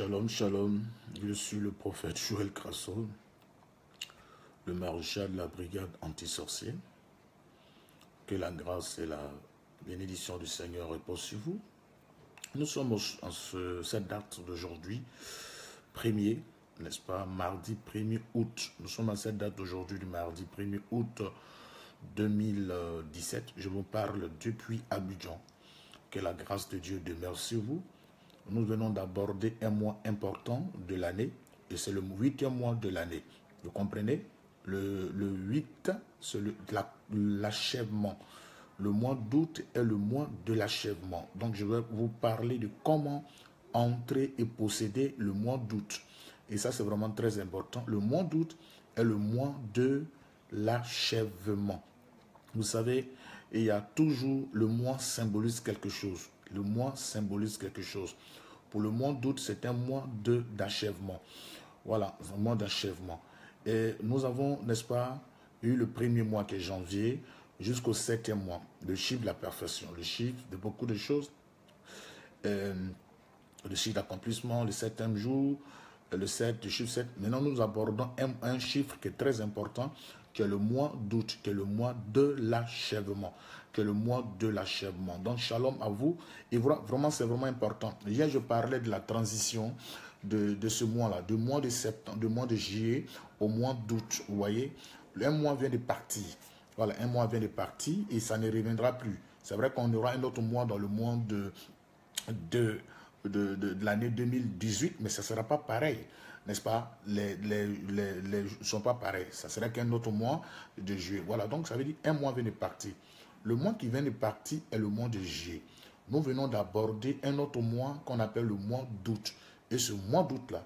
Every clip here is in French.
Shalom, shalom. Je suis le prophète Joël Crasso, le maréchal de la brigade anti-sorcier. Que la grâce et la bénédiction du Seigneur reposent sur vous. Nous sommes en ce, cette date d'aujourd'hui, premier, n'est-ce pas, mardi 1er août. Nous sommes à cette date d'aujourd'hui, du mardi 1er août 2017. Je vous parle depuis Abidjan. Que la grâce de Dieu demeure sur vous nous venons d'aborder un mois important de l'année, et c'est le huitième mois de l'année. Vous comprenez? Le, le 8, c'est l'achèvement. Le, mois d'août est le mois de l'achèvement. Donc je vais vous parler de comment entrer et posséder le mois d'août. Et ça, c'est vraiment très important. Le mois d'août est le mois de l'achèvement. Vous savez, il y a toujours, le mois symbolise quelque chose. Le mois symbolise quelque chose. Pour le mois d'août, c'est un mois d'achèvement. Voilà, un mois d'achèvement. Et nous avons, n'est-ce pas, eu le premier mois qui est janvier jusqu'au septième mois, le chiffre de la perfection, le chiffre de beaucoup de choses, euh, le chiffre d'accomplissement, le septième jour, le 7, le chiffre 7. Maintenant, nous abordons un, un chiffre qui est très important, qui est le mois d'août, qui est le mois de l'achèvement que le mois de l'achèvement. Donc, shalom à vous. Et vraiment, c'est vraiment important. Hier, je parlais de la transition de, de ce mois-là, du mois de septembre, du mois de juillet au mois d'août. Vous voyez, un mois vient de partir. Voilà, un mois vient de partir et ça ne reviendra plus. C'est vrai qu'on aura un autre mois dans le mois de, de, de, de, l'année 2018, mais ça ne sera pas pareil n'est-ce pas, les, les, les, sont pas pareils. Ça serait qu'un autre mois de juillet. Voilà, donc ça veut dire un mois vient de partir. Le mois qui vient de partir est le mois de juillet. Nous venons d'aborder un autre mois qu'on appelle le mois d'août. Et ce mois d'août-là,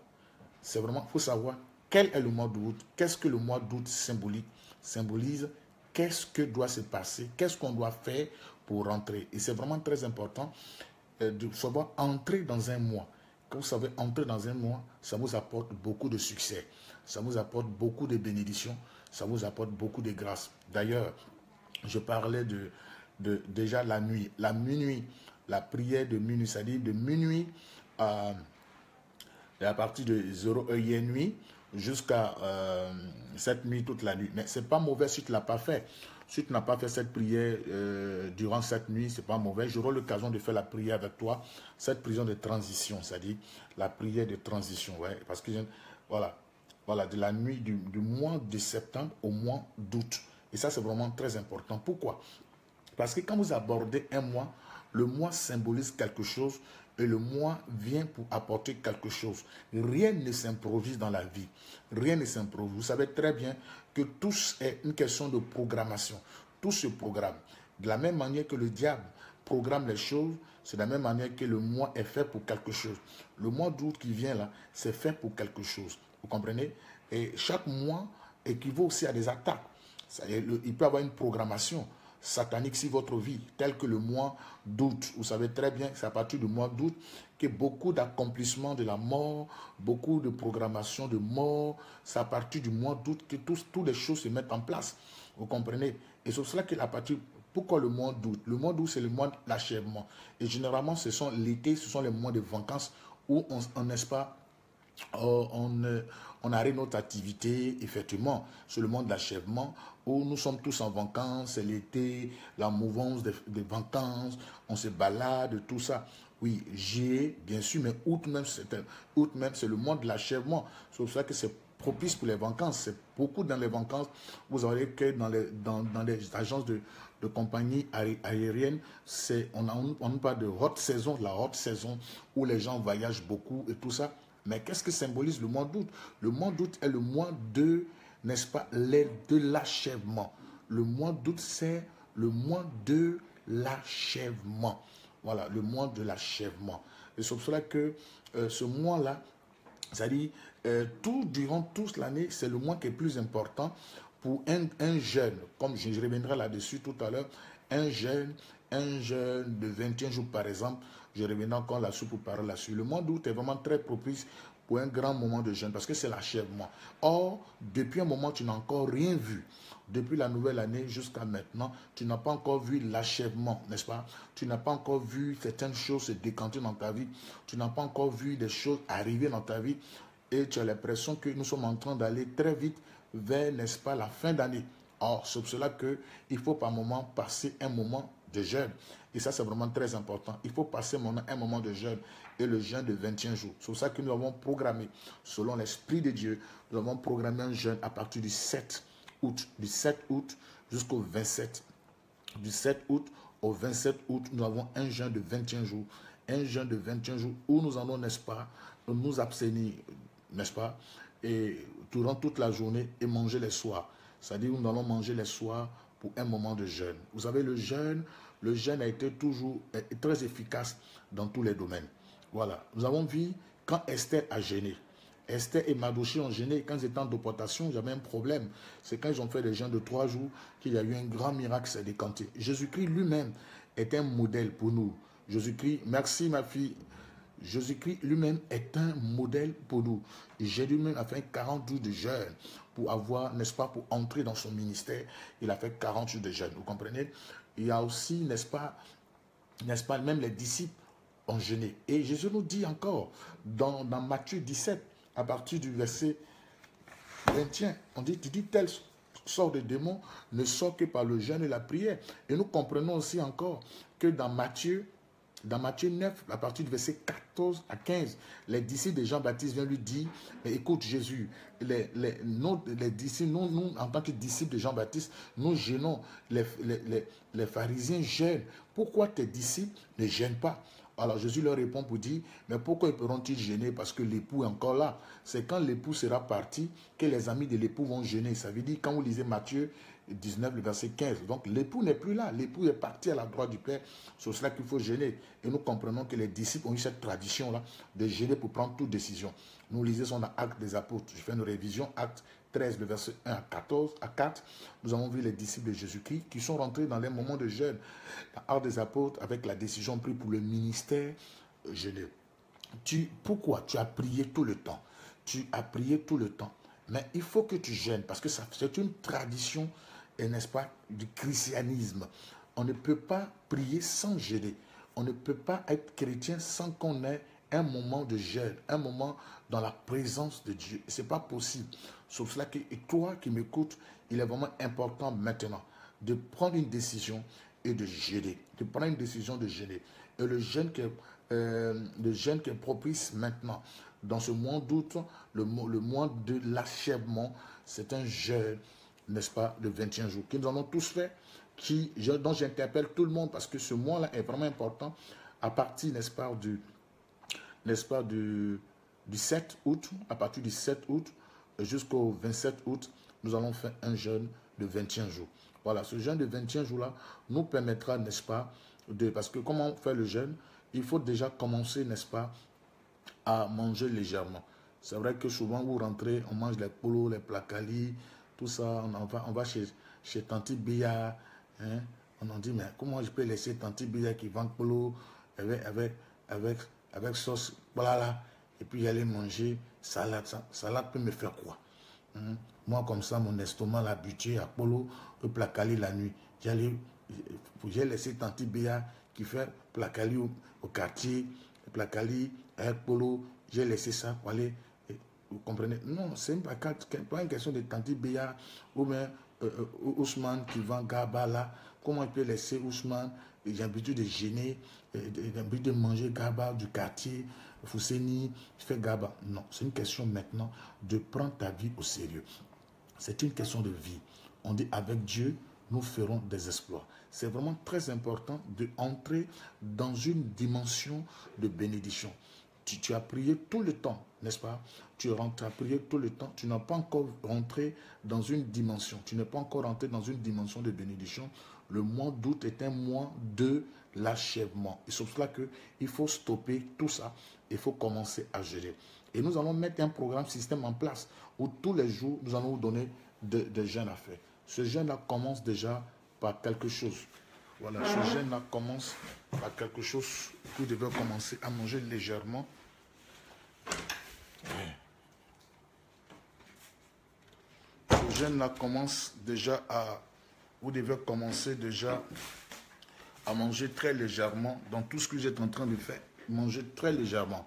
c'est vraiment, il faut savoir quel est le mois d'août, qu'est-ce que le mois d'août symbolise, symbolise qu'est-ce que doit se passer, qu'est-ce qu'on doit faire pour rentrer. Et c'est vraiment très important euh, de savoir entrer dans un mois. Quand vous savez entrer dans un mois, ça vous apporte beaucoup de succès, ça vous apporte beaucoup de bénédictions, ça vous apporte beaucoup de grâce. D'ailleurs, je parlais de, de, déjà la nuit. La minuit, la prière de minuit, c'est-à-dire de minuit à, partir de 0 heure nuit jusqu'à euh, cette nuit toute la nuit. Mais c'est pas mauvais si tu ne l'as pas fait. Si tu n'as pas fait cette prière euh, durant cette nuit, c'est pas mauvais. J'aurai l'occasion de faire la prière avec toi, cette prière de transition, c'est-à-dire la prière de transition, ouais, parce que voilà, voilà, de la nuit du mois de septembre au mois d'août. Et ça, c'est vraiment très important. Pourquoi? Parce que quand vous abordez un mois, le mois symbolise quelque chose et le mois vient pour apporter quelque chose. Rien ne s'improvise dans la vie. Rien ne s'improvise. Vous savez très bien que tout est une question de programmation. Tout se programme. De la même manière que le diable programme les choses, c'est de la même manière que le mois est fait pour quelque chose. Le mois d'août qui vient là, c'est fait pour quelque chose. Vous comprenez? Et chaque mois équivaut aussi à des attaques il peut avoir une programmation satanique sur votre vie, tel que le mois d'août. Vous savez très bien que c'est à partir du mois d'août que beaucoup d'accomplissements de la mort, beaucoup de programmation de mort, c'est à partir du mois d'août que toutes les choses se mettent en place. Vous comprenez? Et c'est cela que la partir pourquoi le mois d'août? Le mois d'août, c'est le mois de l'achèvement. Et généralement, ce sont l'été, ce sont les mois de vacances où on, n'est-ce pas, euh, on, arrête notre activité, effectivement, sur le monde d'achèvement, où nous sommes tous en vacances, c'est l'été, la mouvance des, vacances, on se balade, tout ça. Oui, j'ai, bien sûr, mais août même, c'est le mois de l'achèvement. C'est pour ça que c'est propice pour les vacances. C'est beaucoup dans les vacances. Vous aurez que dans les, agences de, de compagnie aérienne, on, a, on parle de haute saison, la haute saison, où les gens voyagent beaucoup et tout ça. Mais qu'est-ce que symbolise le mois d'août? Le mois d'août est le mois de, n'est-ce pas, de l'achèvement. Le mois d'août, c'est le mois de l'achèvement. Voilà, le mois de l'achèvement. Et c'est pour cela que euh, ce mois-là, c'est-à-dire, euh, tout, durant toute l'année, c'est le mois qui est plus important pour un, un jeune, comme je, je reviendrai là-dessus tout à l'heure, un jeune, un jeune de 21 jours par exemple, je reviens encore là-dessus pour parler là-dessus. Le mois d'août est vraiment très propice pour un grand moment de jeûne parce que c'est l'achèvement. Or, depuis un moment, tu n'as encore rien vu. Depuis la nouvelle année jusqu'à maintenant, tu n'as pas encore vu l'achèvement, n'est-ce pas? Tu n'as pas encore vu certaines choses se décanter dans ta vie. Tu n'as pas encore vu des choses arriver dans ta vie. Et tu as l'impression que nous sommes en train d'aller très vite vers, n'est-ce pas, la fin d'année. Or, c'est pour cela qu'il faut par moment passer un moment de jeûne. Et ça, c'est vraiment très important. Il faut passer un moment de jeûne et le jeûne de 21 jours. C'est pour ça que nous avons programmé, selon l'Esprit de Dieu, nous avons programmé un jeûne à partir du 7 août, du 7 août jusqu'au 27. Du 7 août au 27 août, nous avons un jeûne de 21 jours. Un jeûne de 21 jours où nous allons, n'est-ce pas, nous abstenir, n'est-ce pas, et durant toute la journée et manger les soirs. C'est-à-dire nous allons manger les soirs pour un moment de jeûne. Vous savez, le jeûne, le jeûne a été toujours très efficace dans tous les domaines. Voilà. Nous avons vu quand Esther a gêné. Esther et Madoché ont gêné. Quand ils étaient en déportation, avait un problème. C'est quand ils ont fait des jeûnes de trois jours qu'il y a eu un grand miracle s'est décanté. Jésus-Christ lui-même est un modèle pour nous. Jésus-Christ, merci ma fille. Jésus-Christ lui-même est un modèle pour nous. Jésus lui-même a fait 40 jours de jeûne pour avoir, n'est-ce pas, pour entrer dans son ministère. Il a fait 40 jours de jeûne. Vous comprenez? Il y a aussi, n'est-ce pas, n'est-ce pas, même les disciples ont jeûné. Et Jésus nous dit encore dans, dans Matthieu 17, à partir du verset 21, on dit, tu dis tel sort de démons ne sort que par le jeûne et la prière. Et nous comprenons aussi encore que dans Matthieu, dans Matthieu 9, à partir du verset 14 à 15, les disciples de Jean-Baptiste viennent lui dire, écoute Jésus, les, les, les disciples, nous, en tant que disciples de Jean-Baptiste, nous gênons, les, pharisiens gênent. Pourquoi tes disciples ne gênent pas? Alors Jésus leur répond pour dire, mais pourquoi pourront-ils gêner Parce que l'époux est encore là. C'est quand l'époux sera parti que les amis de l'époux vont gêner. Ça veut dire, quand vous lisez Matthieu 19, le verset 15, donc l'époux n'est plus là. L'époux est parti à la droite du Père. C'est cela qu'il faut gêner. Et nous comprenons que les disciples ont eu cette tradition-là de gêner pour prendre toute décision. Nous lisons dans Actes des Apôtres. Je fais une révision, Actes 13, le verset 1 à 14, à 4, nous avons vu les disciples de Jésus-Christ qui sont rentrés dans les moments de jeûne, dans des apôtres, avec la décision prise pour le ministère jeûneux. Tu, pourquoi tu as prié tout le temps? Tu as prié tout le temps. Mais il faut que tu jeûnes parce que c'est une tradition, n'est-ce pas, du christianisme. On ne peut pas prier sans jeûner. On ne peut pas être chrétien sans qu'on ait un moment de jeûne, un moment dans la présence de Dieu. Ce n'est pas possible. Sauf cela que toi qui m'écoutes, il est vraiment important maintenant de prendre une décision et de jeûner. De prendre une décision de jeûner. Et le jeûne qui est, euh, le qui est propice maintenant, dans ce mois d'août, le, le mois de l'achèvement, c'est un jeûne, n'est-ce pas, de 21 jours, que nous avons tous fait, qui, dont j'interpelle tout le monde parce que ce mois-là est vraiment important à partir, n'est-ce pas, du, n'est-ce pas, du, du 7 août, à partir du 7 août jusqu'au 27 août, nous allons faire un jeûne de 21 jours. Voilà, ce jeûne de 21 jours-là nous permettra, n'est-ce pas, de... Parce que comment fait le jeûne Il faut déjà commencer, n'est-ce pas, à manger légèrement. C'est vrai que souvent, vous rentrez, on mange les polos, les placalis, tout ça, on, va, on va chez, chez Tanti Bia, hein, on en dit, mais comment je peux laisser Tanti Bia qui vend polo avec, avec, avec, avec sauce, voilà là, et puis aller manger salade? Salade peut me faire quoi? Hein? Moi, comme ça, mon estomac l'habitué à Polo, au placali la nuit. J'ai laissé Tanti Béa qui fait placali au, quartier, placali à Polo. J'ai laissé ça pour aller. Vous comprenez? Non, c'est pas, pas une question de Tanti Béa ou bien euh, euh, Ousmane qui vend Gaba là. Comment il peut laisser Ousmane J'ai l'habitude de gêner, euh, j'ai l'habitude de manger Gaba du quartier. Fousseni, fait Gaba. Non, c'est une question maintenant de prendre ta vie au sérieux. C'est une question de vie. On dit avec Dieu, nous ferons des exploits. C'est vraiment très important de entrer dans une dimension de bénédiction. Tu, as prié tout le temps, n'est-ce pas? Tu rentres, as prié tout le temps. Tu n'as pas encore rentré dans une dimension. Tu n'es pas encore rentré dans une dimension de bénédiction. Le mois d'août est un mois de l'achèvement. Et c'est pour cela qu'il faut stopper tout ça il faut commencer à gérer. Et nous allons mettre un programme système en place où tous les jours, nous allons vous donner des de jeunes à faire. Ce jeûne-là commence déjà par quelque chose. Voilà, ce jeûne-là commence par quelque chose. Vous devez commencer à manger légèrement. Jeûne-là commence déjà à... Vous devez commencer déjà à manger très légèrement dans tout ce que vous êtes en train de faire. Manger très légèrement.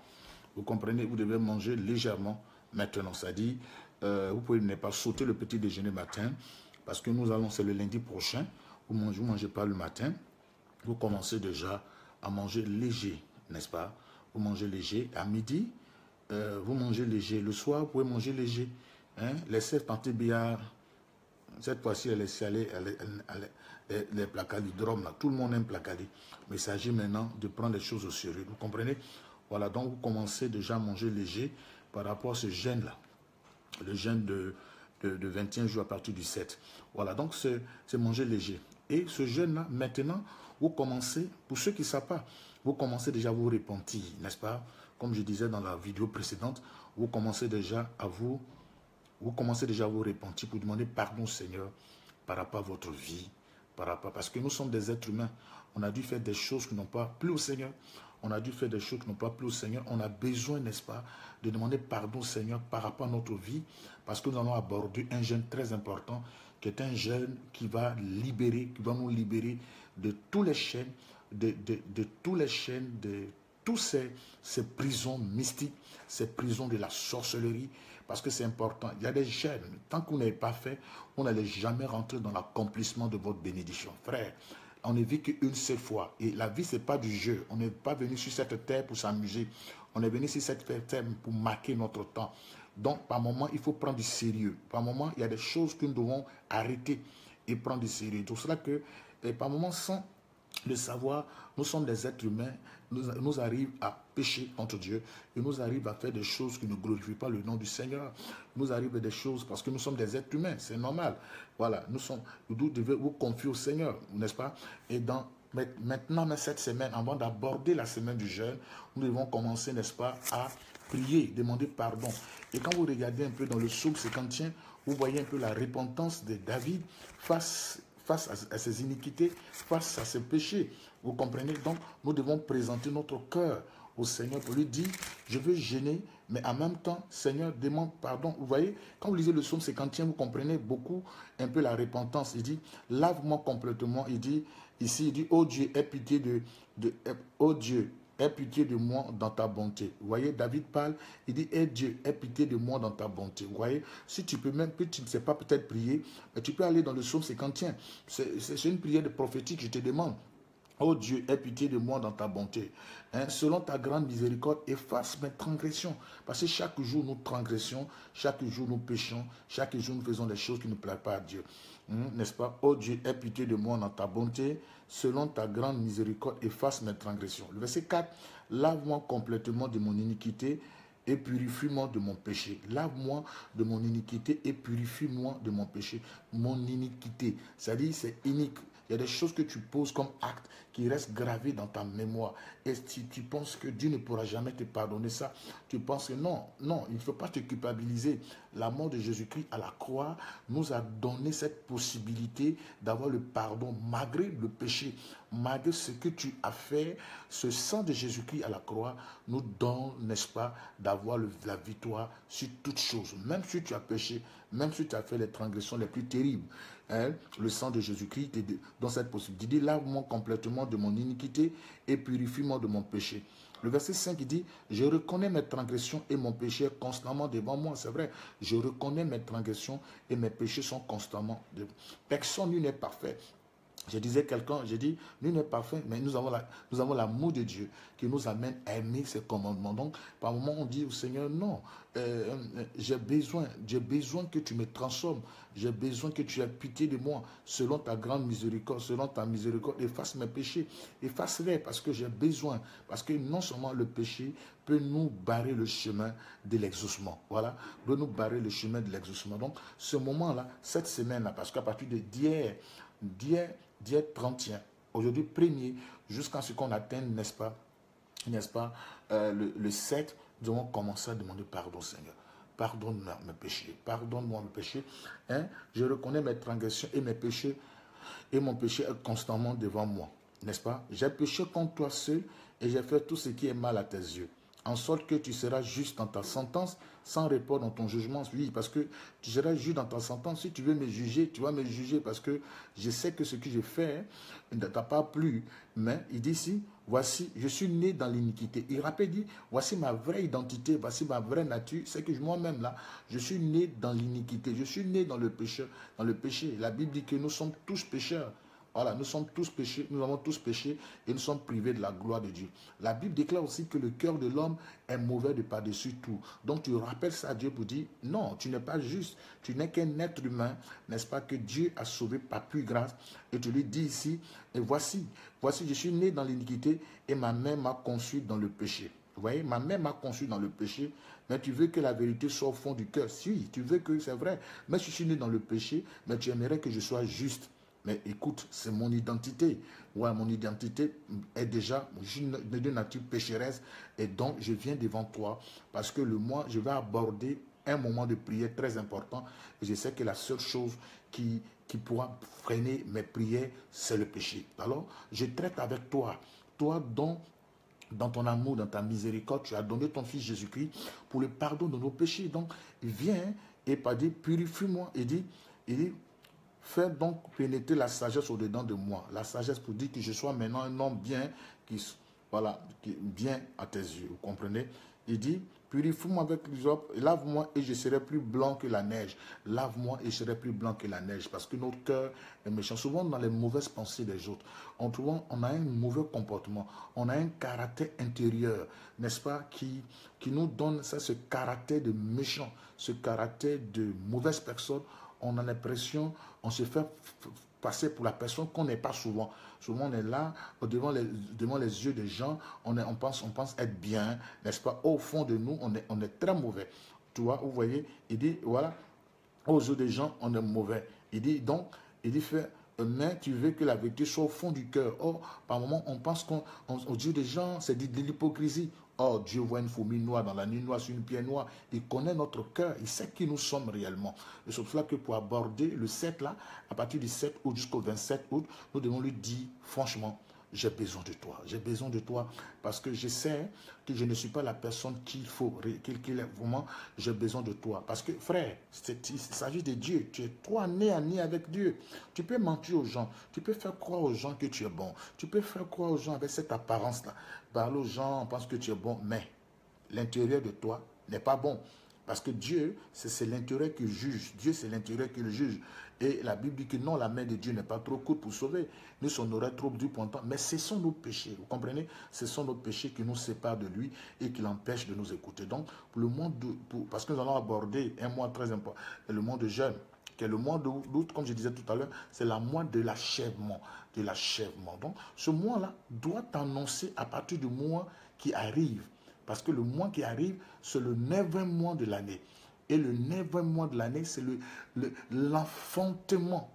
Vous comprenez Vous devez manger légèrement maintenant. Dit, euh, vous pouvez ne pas sauter le petit déjeuner matin parce que nous allons, c'est le lundi prochain. Vous ne mangez, mangez pas le matin. Vous commencez déjà à manger léger, n'est-ce pas? Vous mangez léger à midi. Euh, vous mangez léger. Le soir, vous pouvez manger léger. Hein? Laissez tenter billard. Cette fois-ci, elle est salée, les placali, là. Tout le monde aime placali. Mais il s'agit maintenant de prendre les choses au sérieux. Vous comprenez? Voilà, donc vous commencez déjà à manger léger par rapport à ce gène-là. Le gène de, de, 21 jours à partir du 7. Voilà, donc c'est manger léger. Et ce gène-là, maintenant, vous commencez, pour ceux qui ne savent pas, vous commencez déjà à vous repentir, n'est-ce pas? Comme je disais dans la vidéo précédente, vous commencez déjà à vous, vous commencez déjà à vous repentir pour demander pardon Seigneur par rapport à votre vie, par rapport, parce que nous sommes des êtres humains. On a dû faire des choses qui n'ont pas plu au Seigneur on a dû faire des choses qui n'ont pas plu au Seigneur. On a besoin, n'est-ce pas, de demander pardon Seigneur par rapport à notre vie, parce que nous allons aborder un jeûne très important, qui est un jeûne qui va libérer, qui va nous libérer de tous les chaînes, de, de, tous les chaînes, de tous ces prisons mystiques, ces prisons de la sorcellerie, parce que c'est important. Il y a des chaînes. Tant qu'on n'est pas fait, on n'allait jamais rentrer dans l'accomplissement de votre bénédiction. Frère, on ne vit qu'une seule fois. Et la vie, ce n'est pas du jeu. On n'est pas venu sur cette terre pour s'amuser. On est venu sur cette terre pour marquer notre temps. Donc, par moment, il faut prendre du sérieux. Par moment, il y a des choses que nous devons arrêter et prendre du sérieux. Pour cela que, par moment, sans le savoir, nous sommes des êtres humains, nous, nous arrive à pécher contre Dieu, et nous arrive à faire des choses qui ne glorifient pas le nom du Seigneur. Nous arrive des choses parce que nous sommes des êtres humains, c'est normal. Voilà, nous sommes, vous devez vous confier au Seigneur, n'est-ce pas? Et dans maintenant, cette semaine, avant d'aborder la semaine du jeûne, nous devons commencer, n'est-ce pas, à prier, demander pardon. Et quand vous regardez un peu dans le psaume 51, vous voyez un peu la repentance de David face face à, ses iniquités, face à ses péchés. Vous comprenez? Donc, nous devons présenter notre cœur au Seigneur pour lui dire, je veux gêner, mais en même temps, Seigneur, demande pardon. Vous voyez, quand vous lisez le psaume 51, vous comprenez beaucoup un peu la repentance. Il dit, lave-moi complètement. Il dit, ici, il dit, oh Dieu, aie pitié de, oh Dieu, aie pitié de moi dans ta bonté. Vous voyez, David parle, il dit, aie Dieu, aie pitié de moi dans ta bonté. Vous voyez, si tu peux même, tu ne sais pas peut-être prier, mais tu peux aller dans le psaume 51. C'est une prière de prophétique, je te demande. Oh Dieu, aie pitié de moi dans ta bonté. Hein, selon ta grande miséricorde, efface mes transgressions. Parce que chaque jour nous transgressions, chaque jour nous péchons, chaque jour nous faisons des choses qui ne plaisent pas à Dieu. Hein, n'est-ce pas? Oh Dieu, aie pitié de moi dans ta bonté. Selon ta grande miséricorde, efface mes transgressions. Le verset 4, lave-moi complètement de mon iniquité et purifie-moi de mon péché. Lave-moi de mon iniquité et purifie-moi de mon péché. Mon iniquité, c'est-à-dire c'est inique il y a des choses que tu poses comme acte qui restent gravées dans ta mémoire. Et si tu penses que Dieu ne pourra jamais te pardonner ça, tu penses que non, non, il ne faut pas te culpabiliser. La mort de Jésus-Christ à la croix nous a donné cette possibilité d'avoir le pardon malgré le péché, malgré ce que tu as fait. Ce sang de Jésus-Christ à la croix nous donne, n'est-ce pas, d'avoir la victoire sur toutes choses. Même si tu as péché, même si tu as fait les transgressions les plus terribles. Le sang de Jésus-Christ dans cette possibilité. Il dit, lave-moi complètement de mon iniquité et purifie-moi de mon péché. Le verset 5, il dit, je reconnais mes transgressions et mon péché constamment devant moi. C'est vrai, je reconnais mes transgressions et mes péchés sont constamment devant Personne n'est parfait. Je disais quelqu'un, j'ai dit, nous n'est parfait, mais nous avons, la, l'amour de Dieu qui nous amène à aimer ses commandements. Donc, par moment, on dit au Seigneur, non, euh, euh, j'ai besoin, j'ai besoin que tu me transformes, j'ai besoin que tu aies pitié de moi, selon ta grande miséricorde, selon ta miséricorde, efface mes péchés, efface-les parce que j'ai besoin, parce que non seulement le péché peut nous barrer le chemin de l'exaucement, voilà, peut nous barrer le chemin de l'exaucement. Donc, ce moment-là, cette semaine-là, parce qu'à partir de d'hier, d'hier, d'hier 31, aujourd'hui 1er, jusqu'à ce qu'on atteigne, n'est-ce pas, n'est-ce pas, euh, le, le 7, nous devons commencer à demander pardon, Seigneur. Pardonne-moi mes péchés. Pardonne-moi mes péchés. Hein? Je reconnais mes transgressions et mes péchés. Et mon péché est constamment devant moi. N'est-ce pas? J'ai péché contre toi seul et j'ai fait tout ce qui est mal à tes yeux. En sorte que tu seras juste dans ta sentence sans report dans ton jugement. Oui, parce que tu seras juste dans ta sentence. Si tu veux me juger, tu vas me juger parce que je sais que ce que j'ai fait ne t'a pas plu. Mais il dit ici, voici, je suis né dans l'iniquité. Il rappelle, dit, voici ma vraie identité, voici ma vraie nature. C'est que moi-même, là, je suis né dans l'iniquité. Je suis né dans le péché. Dans le péché. La Bible dit que nous sommes tous pécheurs. Voilà, nous sommes tous péchés, nous avons tous péché et nous sommes privés de la gloire de Dieu. La Bible déclare aussi que le cœur de l'homme est mauvais de par-dessus tout. Donc tu rappelles ça à Dieu pour dire, non, tu n'es pas juste, tu n'es qu'un être humain, n'est-ce pas, que Dieu a sauvé par plus grâce. Et tu lui dis ici, et voici, voici, je suis né dans l'iniquité et ma mère m'a conçu dans le péché. Vous voyez, ma mère m'a conçu dans le péché, mais tu veux que la vérité soit au fond du cœur. Si, tu veux que c'est vrai, mais je suis né dans le péché, mais tu aimerais que je sois juste. Mais écoute, c'est mon identité. Ouais, mon identité est déjà de nature pécheresse et donc je viens devant toi parce que le mois, je vais aborder un moment de prière très important et je sais que la seule chose qui, pourra freiner mes prières, c'est le péché. Alors, je traite avec toi, toi dont dans ton amour, dans ta miséricorde, tu as donné ton Fils Jésus-Christ pour le pardon de nos péchés. Donc, viens et pas dit, purifie-moi. Et dit, il dit, Fais donc pénétrer la sagesse au-dedans de moi. La sagesse pour dire que je sois maintenant un homme bien, qui, voilà, qui, bien à tes yeux. Vous comprenez? Il dit, purifie-moi avec l'hysope, lave-moi et je serai plus blanc que la neige. Lave-moi et je serai plus blanc que la neige. Parce que notre cœur est méchant. Souvent dans les mauvaises pensées des autres, on, trouve, on a un mauvais comportement. On a un caractère intérieur, n'est-ce pas, qui, qui nous donne ce caractère de méchant, ce caractère de mauvaise personne on a l'impression, on se fait passer pour la personne qu'on n'est pas souvent. Souvent, on est là, devant les, devant les yeux des gens, on, on, pense, on pense être bien, n'est-ce pas? Au fond de nous, on est, on est très mauvais. Tu vois, vous voyez, il dit, voilà, aux yeux des gens, on est mauvais. Il dit, donc, il dit, fait, mais tu veux que la vérité soit au fond du cœur. Or, par moment, on pense qu'aux yeux des gens, c'est de l'hypocrisie. Oh, Dieu voit une fourmi noire dans la nuit noire sur une pierre noire. Il connaît notre cœur. Il sait qui nous sommes réellement. Et c'est pour cela que pour aborder le 7 là, à partir du 7 août jusqu'au 27 août, nous devons lui dire franchement, j'ai besoin de toi. J'ai besoin de toi parce que je sais que je ne suis pas la personne qu'il faut, qu'il est vraiment. J'ai besoin de toi. Parce que, frère, il s'agit de Dieu. Tu es toi né à né avec Dieu. Tu peux mentir aux gens. Tu peux faire croire aux gens que tu es bon. Tu peux faire croire aux gens avec cette apparence-là. Parler aux gens, pense que tu es bon. Mais l'intérieur de toi n'est pas bon. Parce que Dieu, c'est l'intérêt qui juge. Dieu, c'est l'intérêt qui le juge. Et la Bible dit que non, la main de Dieu n'est pas trop courte pour sauver. Nous, on aurait trop dû pour. Mais ce sont nos péchés. Vous comprenez? Ce sont nos péchés qui nous séparent de lui et qui l'empêchent de nous écouter. Donc, pour le monde, parce que nous allons aborder un mois très important, le mois de jeûne qui est le mois d'août, comme je disais tout à l'heure, c'est la mois de l'achèvement, de l'achèvement. Donc, ce mois-là doit annoncer à partir du mois qui arrive parce que le mois qui arrive, c'est le neuvième mois de l'année. Et le neuvième mois de l'année, c'est l'enfantement.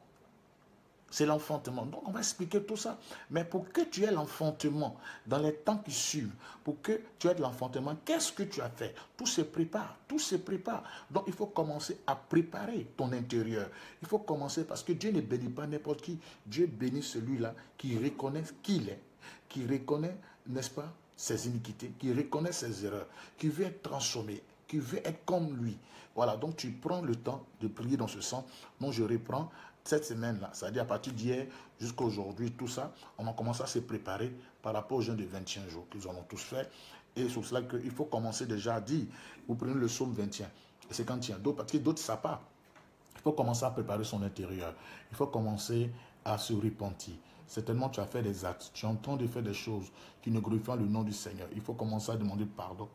c'est l'enfantement. Donc, on va expliquer tout ça. Mais pour que tu aies l'enfantement dans les temps qui suivent, pour que tu aies de l'enfantement, qu'est-ce que tu as fait? Tout se prépare, tout se prépare. Donc, il faut commencer à préparer ton intérieur. Il faut commencer parce que Dieu ne bénit pas n'importe qui. Dieu bénit celui-là qui reconnaît qui il est, qui reconnaît, n'est-ce pas, ses iniquités, qui reconnaît ses erreurs, qui veut être transformé, qui veut être comme lui. Voilà, donc tu prends le temps de prier dans ce sens. Donc je reprends cette semaine-là, c'est-à-dire à partir d'hier jusqu'à aujourd'hui, tout ça, on a commencé à se préparer par rapport au jeûne de 21 jours que nous allons tous faire. Et c'est pour cela qu'il faut commencer déjà à dire, vous prenez le psaume 21, et c'est quand il y a d'autres, parce que d'autres savent pas. Il faut commencer à préparer son intérieur. Il faut commencer à se repentir. Certainement, tu as fait des actes. Tu entends de faire des choses qui ne glorifient le nom du Seigneur. Il faut commencer à demander pardon.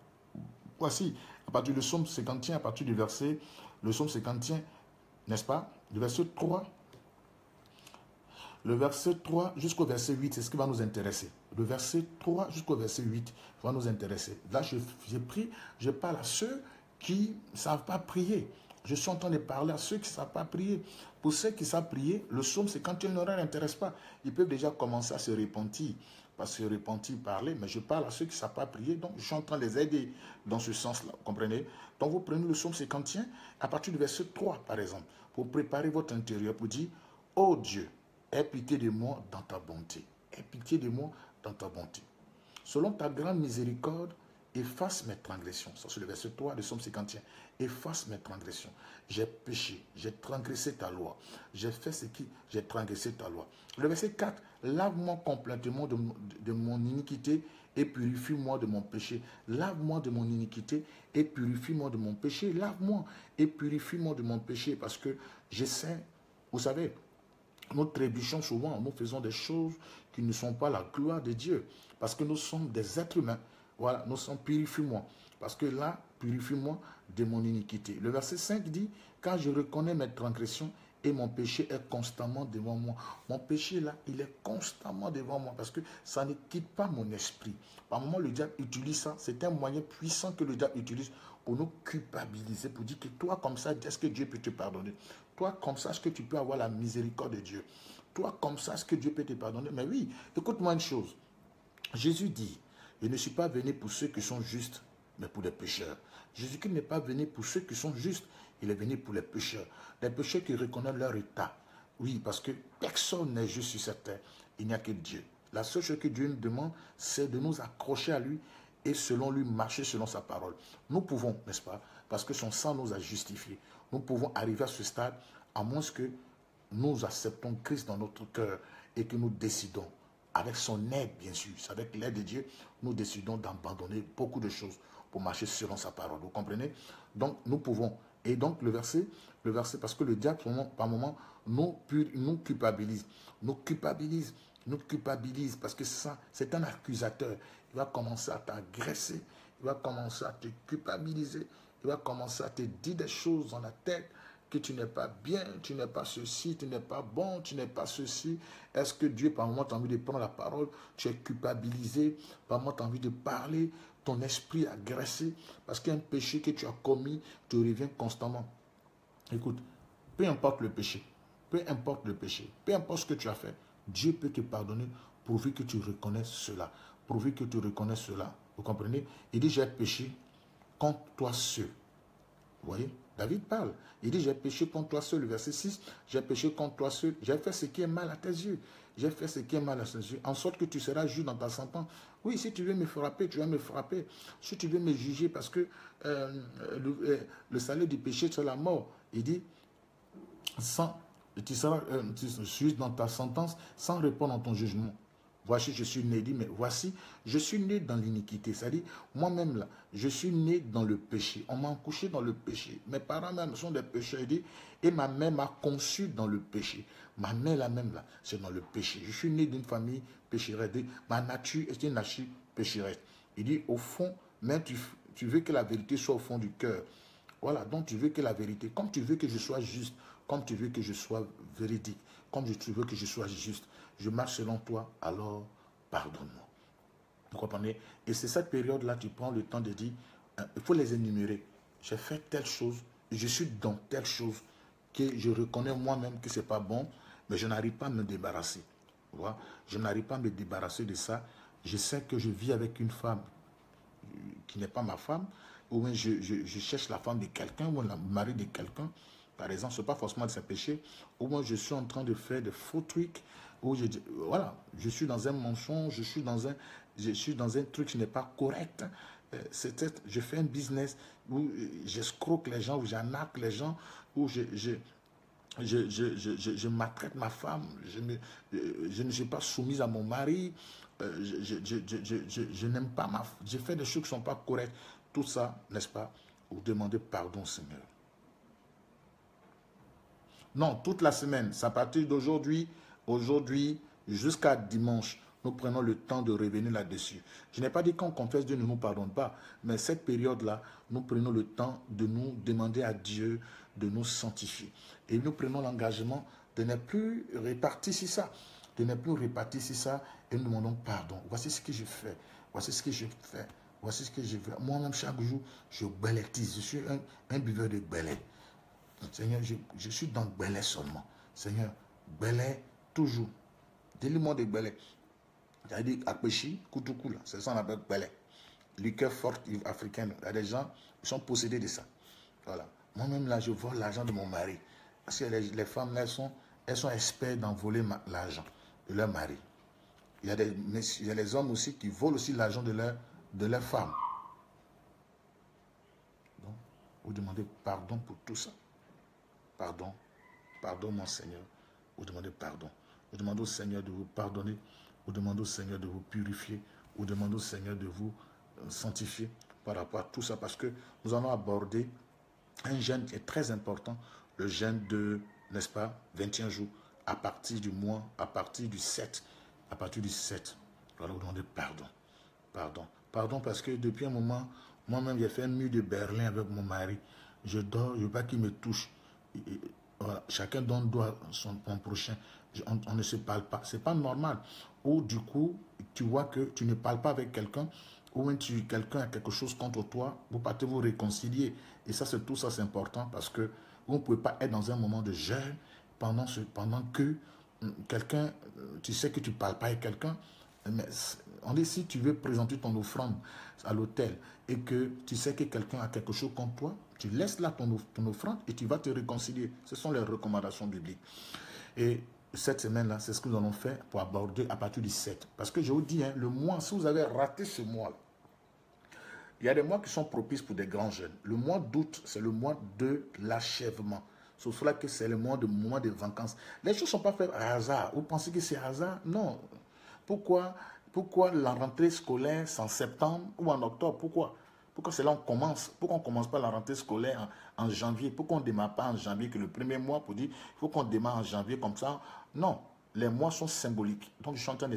Voici, à partir du psaume 51, à partir du verset, le psaume 51, n'est-ce pas? Le verset 3. Le verset 3 jusqu'au verset 8, c'est ce qui va nous intéresser. Le verset 3 jusqu'au verset 8 va nous intéresser. Là, j'ai pris, je parle à ceux qui ne savent pas prier. Je suis en train de parler à ceux qui ne savent pas prier. Pour ceux qui savent prier, le psaume, c'est quand il ne leur intéresse pas. Ils peuvent déjà commencer à se repentir. Pas se repentir, parler, mais je parle à ceux qui ne savent pas prier. Donc, je suis en train de les aider dans ce sens-là. Comprenez? Donc, vous prenez le psaume séquentien à partir du verset 3, par exemple, pour préparer votre intérieur, pour dire Oh Dieu, aie pitié de moi dans ta bonté. Aie pitié de moi dans ta bonté. Selon ta grande miséricorde efface mes transgressions. Ça, c'est le verset 3 de Somme 51. Efface mes transgressions. J'ai péché, j'ai transgressé ta loi. J'ai fait ce qui, j'ai transgressé ta loi. Le verset 4, lave-moi complètement de, mon iniquité et purifie-moi de mon péché. Lave-moi de mon iniquité et purifie-moi de mon péché. Lave-moi et purifie-moi de mon péché parce que j'essaie, vous savez, nous trébuchons souvent, nous faisons des choses qui ne sont pas la gloire de Dieu parce que nous sommes des êtres humains. Voilà, nous sommes purifie-moi. Parce que là, purifie-moi de mon iniquité. Le verset 5 dit, quand je reconnais mes transgressions mon péché est constamment devant moi. Mon péché là, il est constamment devant moi parce que ça ne quitte pas mon esprit. Par moment, le diable utilise ça. C'est un moyen puissant que le diable utilise pour nous culpabiliser, pour dire que toi comme ça, est-ce que Dieu peut te pardonner? Toi comme ça, est-ce que tu peux avoir la miséricorde de Dieu? Toi comme ça, est-ce que Dieu peut te pardonner? Mais oui, écoute-moi une chose. Jésus dit, je ne suis pas venu pour ceux qui sont justes, mais pour les pécheurs. Jésus-Christ n'est pas venu pour ceux qui sont justes, il est venu pour les pécheurs. Les pécheurs qui reconnaissent leur état. Oui, parce que personne n'est juste sur cette terre. Il n'y a que Dieu. La seule chose que Dieu nous demande, c'est de nous accrocher à lui et selon lui marcher selon sa parole. Nous pouvons, n'est-ce pas, parce que son sang nous a justifiés. Nous pouvons arriver à ce stade à moins que nous acceptons Christ dans notre cœur et que nous décidons, avec son aide bien sûr, avec l'aide de Dieu, nous décidons d'abandonner beaucoup de choses pour marcher selon sa parole. Vous comprenez? Donc nous pouvons et donc le verset, le verset, parce que le diable, par moment, nous, culpabilise, nous culpabilise, nous culpabilise, parce que ça, c'est un accusateur. Il va commencer à t'agresser, il va commencer à te culpabiliser, il va commencer à te dire des choses dans la tête que tu n'es pas bien, tu n'es pas ceci, tu n'es pas bon, tu n'es pas ceci. Est-ce que Dieu, par moment, tu as envie de prendre la parole, tu es culpabilisé, par moment, tu as envie de parler, ton esprit agressé, parce qu'un péché que tu as commis te revient constamment. Écoute, peu importe le péché, peu importe le péché, peu importe ce que tu as fait, Dieu peut te pardonner pourvu que tu reconnaisses cela, pourvu que tu reconnaisses cela. Vous comprenez? Il dit, j'ai péché contre toi seul. Vous voyez? David parle. Il dit, j'ai péché contre toi seul. Le verset 6, j'ai péché contre toi seul. J'ai fait ce qui est mal à tes yeux. J'ai fait ce qui est mal à tes yeux. En sorte que tu seras juste dans ta sentence. Oui, si tu veux me frapper, tu vas me frapper. Si tu veux me juger parce que euh, euh, le, salaire du péché, c'est la mort. Il dit, sans, tu seras euh, juste dans ta sentence sans répondre à ton jugement. Voici, je suis né, dit, mais voici, je suis né dans l'iniquité. C'est-à-dire, moi-même, là, je suis né dans le péché. On m'a couché dans le péché. Mes parents même sont des pécheurs. dit, et ma mère m'a conçu dans le péché. Ma mère, la même, là, c'est dans le péché. Je suis né d'une famille pécheresse. Ma nature est une nature pécheresse. Il dit, au fond, mais tu, tu veux que la vérité soit au fond du cœur. Voilà, donc tu veux que la vérité, comme tu veux que je sois juste, comme tu veux que je sois véridique, comme tu veux que je sois juste, je marche selon toi, alors pardonne-moi. Vous comprenez? Et c'est cette période-là, tu prends le temps de dire, euh, il faut les énumérer. J'ai fait telle chose, je suis dans telle chose, que je reconnais moi-même que ce n'est pas bon, mais je n'arrive pas à me débarrasser. Je n'arrive pas à me débarrasser de ça. Je sais que je vis avec une femme euh, qui n'est pas ma femme, ou bien je, je, cherche la femme de quelqu'un, ou le mari de quelqu'un, par exemple, ce n'est pas forcément de ses péchés, ou moi je suis en train de faire des faux trucs, où je dis, voilà, je suis dans un mensonge, je suis dans un, je truc qui n'est pas correct. Euh, c'est je fais un business où euh, j'escroque les gens, où j'arnaque les gens, où je, je, je, je, je, maltraite ma femme, je, euh, je ne suis pas soumise à mon mari, je, n'aime pas ma je fais des choses qui ne sont pas correctes. Tout ça, n'est-ce pas, vous demandez pardon, Seigneur. Non, toute la semaine, c'est à partir d'aujourd'hui, Aujourd'hui, jusqu'à dimanche, nous prenons le temps de revenir là-dessus. Je n'ai pas dit qu'on confesse Dieu ne nous pardonne pas, mais cette période-là, nous prenons le temps de nous demander à Dieu de nous sanctifier. Et nous prenons l'engagement de ne plus répartir sur ça, de ne plus répartir sur ça et nous demandons pardon. Voici ce que je fais, voici ce que je fais, voici ce que je fais. Moi-même, chaque jour, je bellettise, je suis un, buveur de bellet. Seigneur, je, suis dans bellet seulement. Seigneur, bellet toujours. Dis-moi des belets. C'est-à-dire, Akpechi, Koutoukou, c'est ça qu'on appelle belais. Liqueur forte africaine. Il y a des gens qui sont possédés de ça. Voilà. Moi-même, là, je vole l'argent de mon mari. Parce que les, femmes, là, elles sont, elles sont expertes dans voler l'argent de leur mari. Il y, a des, il y a hommes aussi qui volent aussi l'argent de leur, de leur femme. Vous demandez pardon pour tout ça. Pardon. Pardon, mon Seigneur. Vous demandez pardon. Vous demandez au Seigneur de vous pardonner. Vous demandez au Seigneur de vous purifier. Vous demandez au Seigneur de vous euh, sanctifier par rapport à tout ça. Parce que nous allons aborder un jeûne qui est très important. Le jeûne de, n'est-ce pas, 21 jours. À partir du mois, à partir du 7. À partir du 7. Alors vous demandez pardon. Pardon. Pardon parce que depuis un moment, moi-même, j'ai fait un mur de Berlin avec mon mari. Je dors, je veux pas qu'il me touche. Chacun donne doigt son, son prochain. On, ne se parle pas. C'est pas normal. Ou du coup, tu vois que tu ne parles pas avec quelqu'un, ou tu quelqu'un a quelque chose contre toi, vous partez vous réconcilier. Et ça, c'est tout ça, c'est important parce que vous ne pouvez pas être dans un moment de jeûne pendant, ce, pendant que hum, quelqu'un, euh, tu sais que tu ne parles pas avec quelqu'un, mais on dit si tu veux présenter ton offrande à l'hôtel et que tu sais que quelqu'un a quelque chose contre toi, tu laisses là ton, offrande et tu vas te réconcilier. Ce sont les recommandations bibliques. Et cette semaine-là, c'est ce que nous allons faire pour aborder à partir du 7. Parce que je vous dis, hein, le mois, si vous avez raté ce mois-là, il y a des mois qui sont propices pour des grands jeunes. Le mois d'août, c'est le mois de l'achèvement. C'est cela que c'est le mois de mois de vacances. Les choses ne sont pas faites à hasard. Vous pensez que c'est hasard? Non. Pourquoi, pourquoi la rentrée scolaire, en septembre ou en octobre Pourquoi? Pourquoi c'est là on commence? Pourquoi on ne commence pas la rentrée scolaire en, janvier? Pourquoi on ne démarre pas en janvier que le premier mois pour dire il faut qu'on démarre en janvier comme ça? Non, les mois sont symboliques. Donc je suis en train de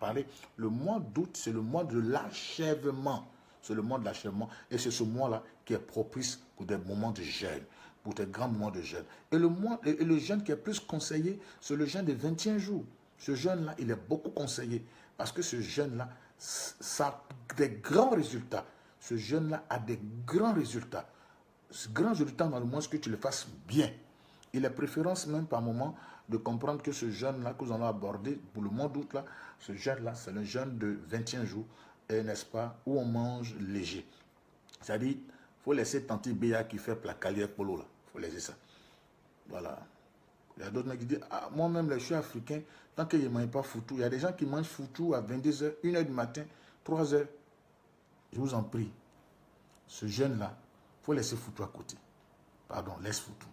parler. Le mois d'août, c'est le mois de l'achèvement. C'est le mois de l'achèvement. Et c'est ce mois-là qui est propice pour des moments de jeûne, pour des grands moments de jeûne. Et le, mois, et le jeûne qui est plus conseillé, c'est le jeûne de 21 jours. Ce jeûne-là, il est beaucoup conseillé parce que ce jeûne-là, ça a des grands résultats ce jeune-là a des grands résultats. Ce grand résultat, le moins que tu le fasses bien. Il est préférence même par moment de comprendre que ce jeûne-là que nous allons aborder pour le mois d'août, là, ce jeûne-là, c'est le jeûne de 21 jours, n'est-ce pas, où on mange léger. C'est-à-dire, il faut laisser Tanti Béa qui fait placalier polo. Il faut laisser ça. Voilà. Il y a d'autres qui disent, ah, moi-même, je suis africain, tant que je ne mange pas foutu. Il y a des gens qui mangent foutu à 22h, 1h du matin, 3h je vous en prie, ce jeune-là, il faut laisser Foutou à côté. Pardon, laisse Foutou.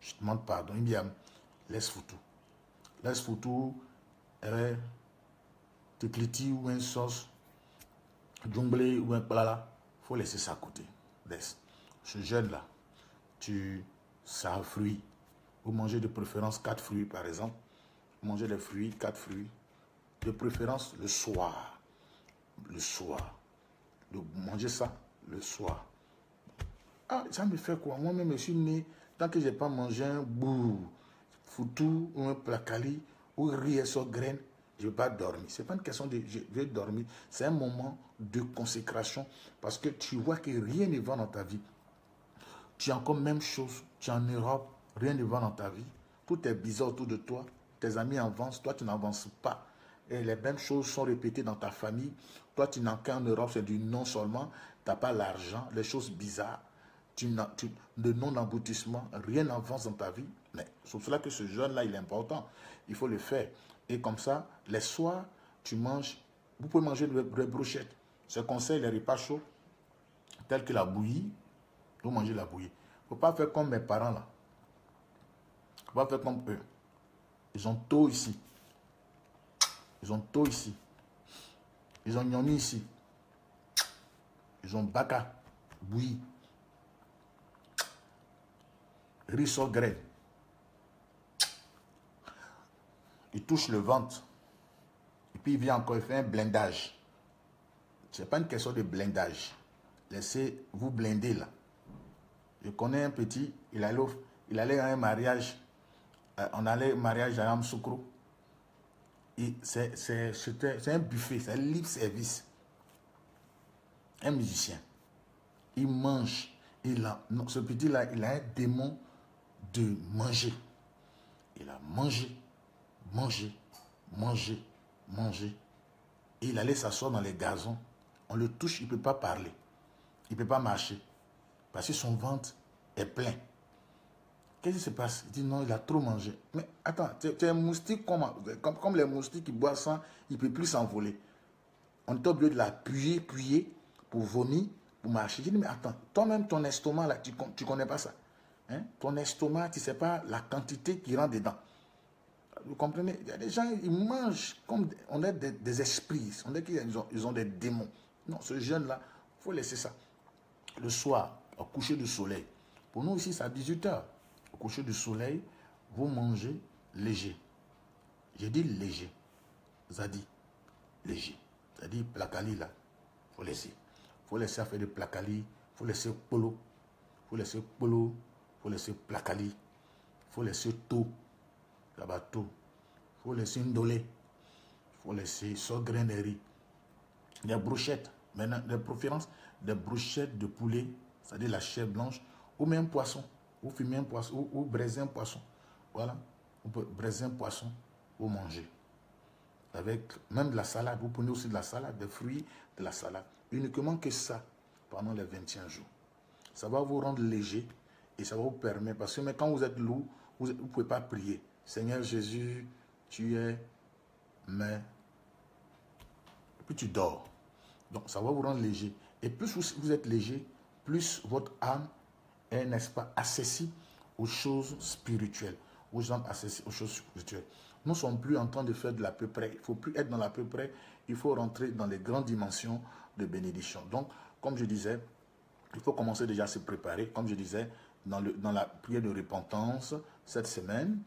Je demande pardon. Il dit, laisse Foutou. Laisse Foutou, eh, clitis ou un sauce, djumblé ou un plala. Il faut laisser ça à côté. Laisse. Ce jeune-là, tu, ça fruit. Vous mangez de préférence quatre fruits, par exemple. Vous mangez des fruits, quatre fruits. De préférence le soir. Le soir de manger ça le soir. Ah, ça me fait quoi? Moi-même, je suis né, tant que je n'ai pas mangé un bout, foutu ou un placali ou riz sur graine, je vais pas dormir. Ce n'est pas une question de je vais dormir. C'est un moment de consécration parce que tu vois que rien ne va dans ta vie. Tu as encore même chose. Tu es en Europe, rien ne va dans ta vie. Tout est bizarre autour de toi. Tes amis avancent, toi tu n'avances pas. Et les mêmes choses sont répétées dans ta famille. Toi, tu n'as qu'en Europe, c'est du non seulement. Tu n'as pas l'argent, les choses bizarres. Tu tu, non-aboutissement, rien n'avance dans ta vie. Mais c'est pour cela que ce jeûne-là, il est important. Il faut le faire. Et comme ça, les soirs, tu manges. Vous pouvez manger des brochettes. Ce conseil, les repas chauds, tels que la bouillie, vous mangez la bouillie. Il ne faut pas faire comme mes parents là. Faut pas faire comme eux. Ils ont tôt ici. Ils ont tôt ici. Ils ont Nyoni ici. Ils ont Baka, bouilli. Riz au grain. Il touche le ventre. Et puis il vient encore, il fait un blindage. Ce n'est pas une question de blindage. Laissez-vous blinder là. Je connais un petit, il allait, il allait à un mariage. Euh, on allait au mariage à Amsoukro c'est un buffet, c'est un libre service. Un musicien. Il mange. Il a, ce petit-là, il a un démon de manger. Il a mangé, mangé, mangé, mangé. Il allait s'asseoir dans les gazons. On le touche, il ne peut pas parler. Il ne peut pas marcher. Parce que son ventre est plein. Qu'est-ce qui se passe? Il dit non, il a trop mangé. Mais attends, tu es, un moustique comme, comme, les moustiques qui boivent sang, il ne peut plus s'envoler. On est obligé de l'appuyer, puyer pour vomir, pour marcher. Je dis, mais attends, toi-même, ton estomac, là, tu ne connais pas ça. Hein? Ton estomac, tu ne sais pas la quantité qui rentre dedans. Vous comprenez? Il y a des gens, ils mangent comme on est des, esprits. On est qu'ils ont, ils ont des démons. Non, ce jeune-là, il faut laisser ça. Le soir, au coucher du soleil. Pour nous ici, c'est à 18h. Coucher du soleil, vous mangez léger. J'ai dit léger. Zadi, léger. C'est-à-dire placali là. Faut laisser. Faut laisser faire de placali. Faut laisser polo. Faut laisser polo. Faut laisser placali. Faut laisser tout. Là-bas tout. Faut laisser ndolé. Faut laisser riz. Des brochettes. Maintenant, de préférence, des brochettes de poulet, c'est-à-dire la chair blanche, ou même poisson. Ou fumer un poisson, ou, braiser un poisson. Voilà. Vous pouvez braiser un poisson ou manger. Avec même de la salade. Vous prenez aussi de la salade, des fruits, de la salade. Uniquement que ça pendant les 21 jours. Ça va vous rendre léger et ça va vous permettre. Parce que mais quand vous êtes lourd, vous ne pouvez pas prier. Seigneur Jésus, tu es mais et puis tu dors. Donc ça va vous rendre léger. Et plus vous, êtes léger, plus votre âme est, n'est-ce pas, accessible aux choses spirituelles. Aux gens aux choses spirituelles. Nous ne sommes plus en train de faire de la peu près. Il ne faut plus être dans la peu près. Il faut rentrer dans les grandes dimensions de bénédiction. Donc, comme je disais, il faut commencer déjà à se préparer. Comme je disais, dans, le, dans la prière de repentance cette semaine,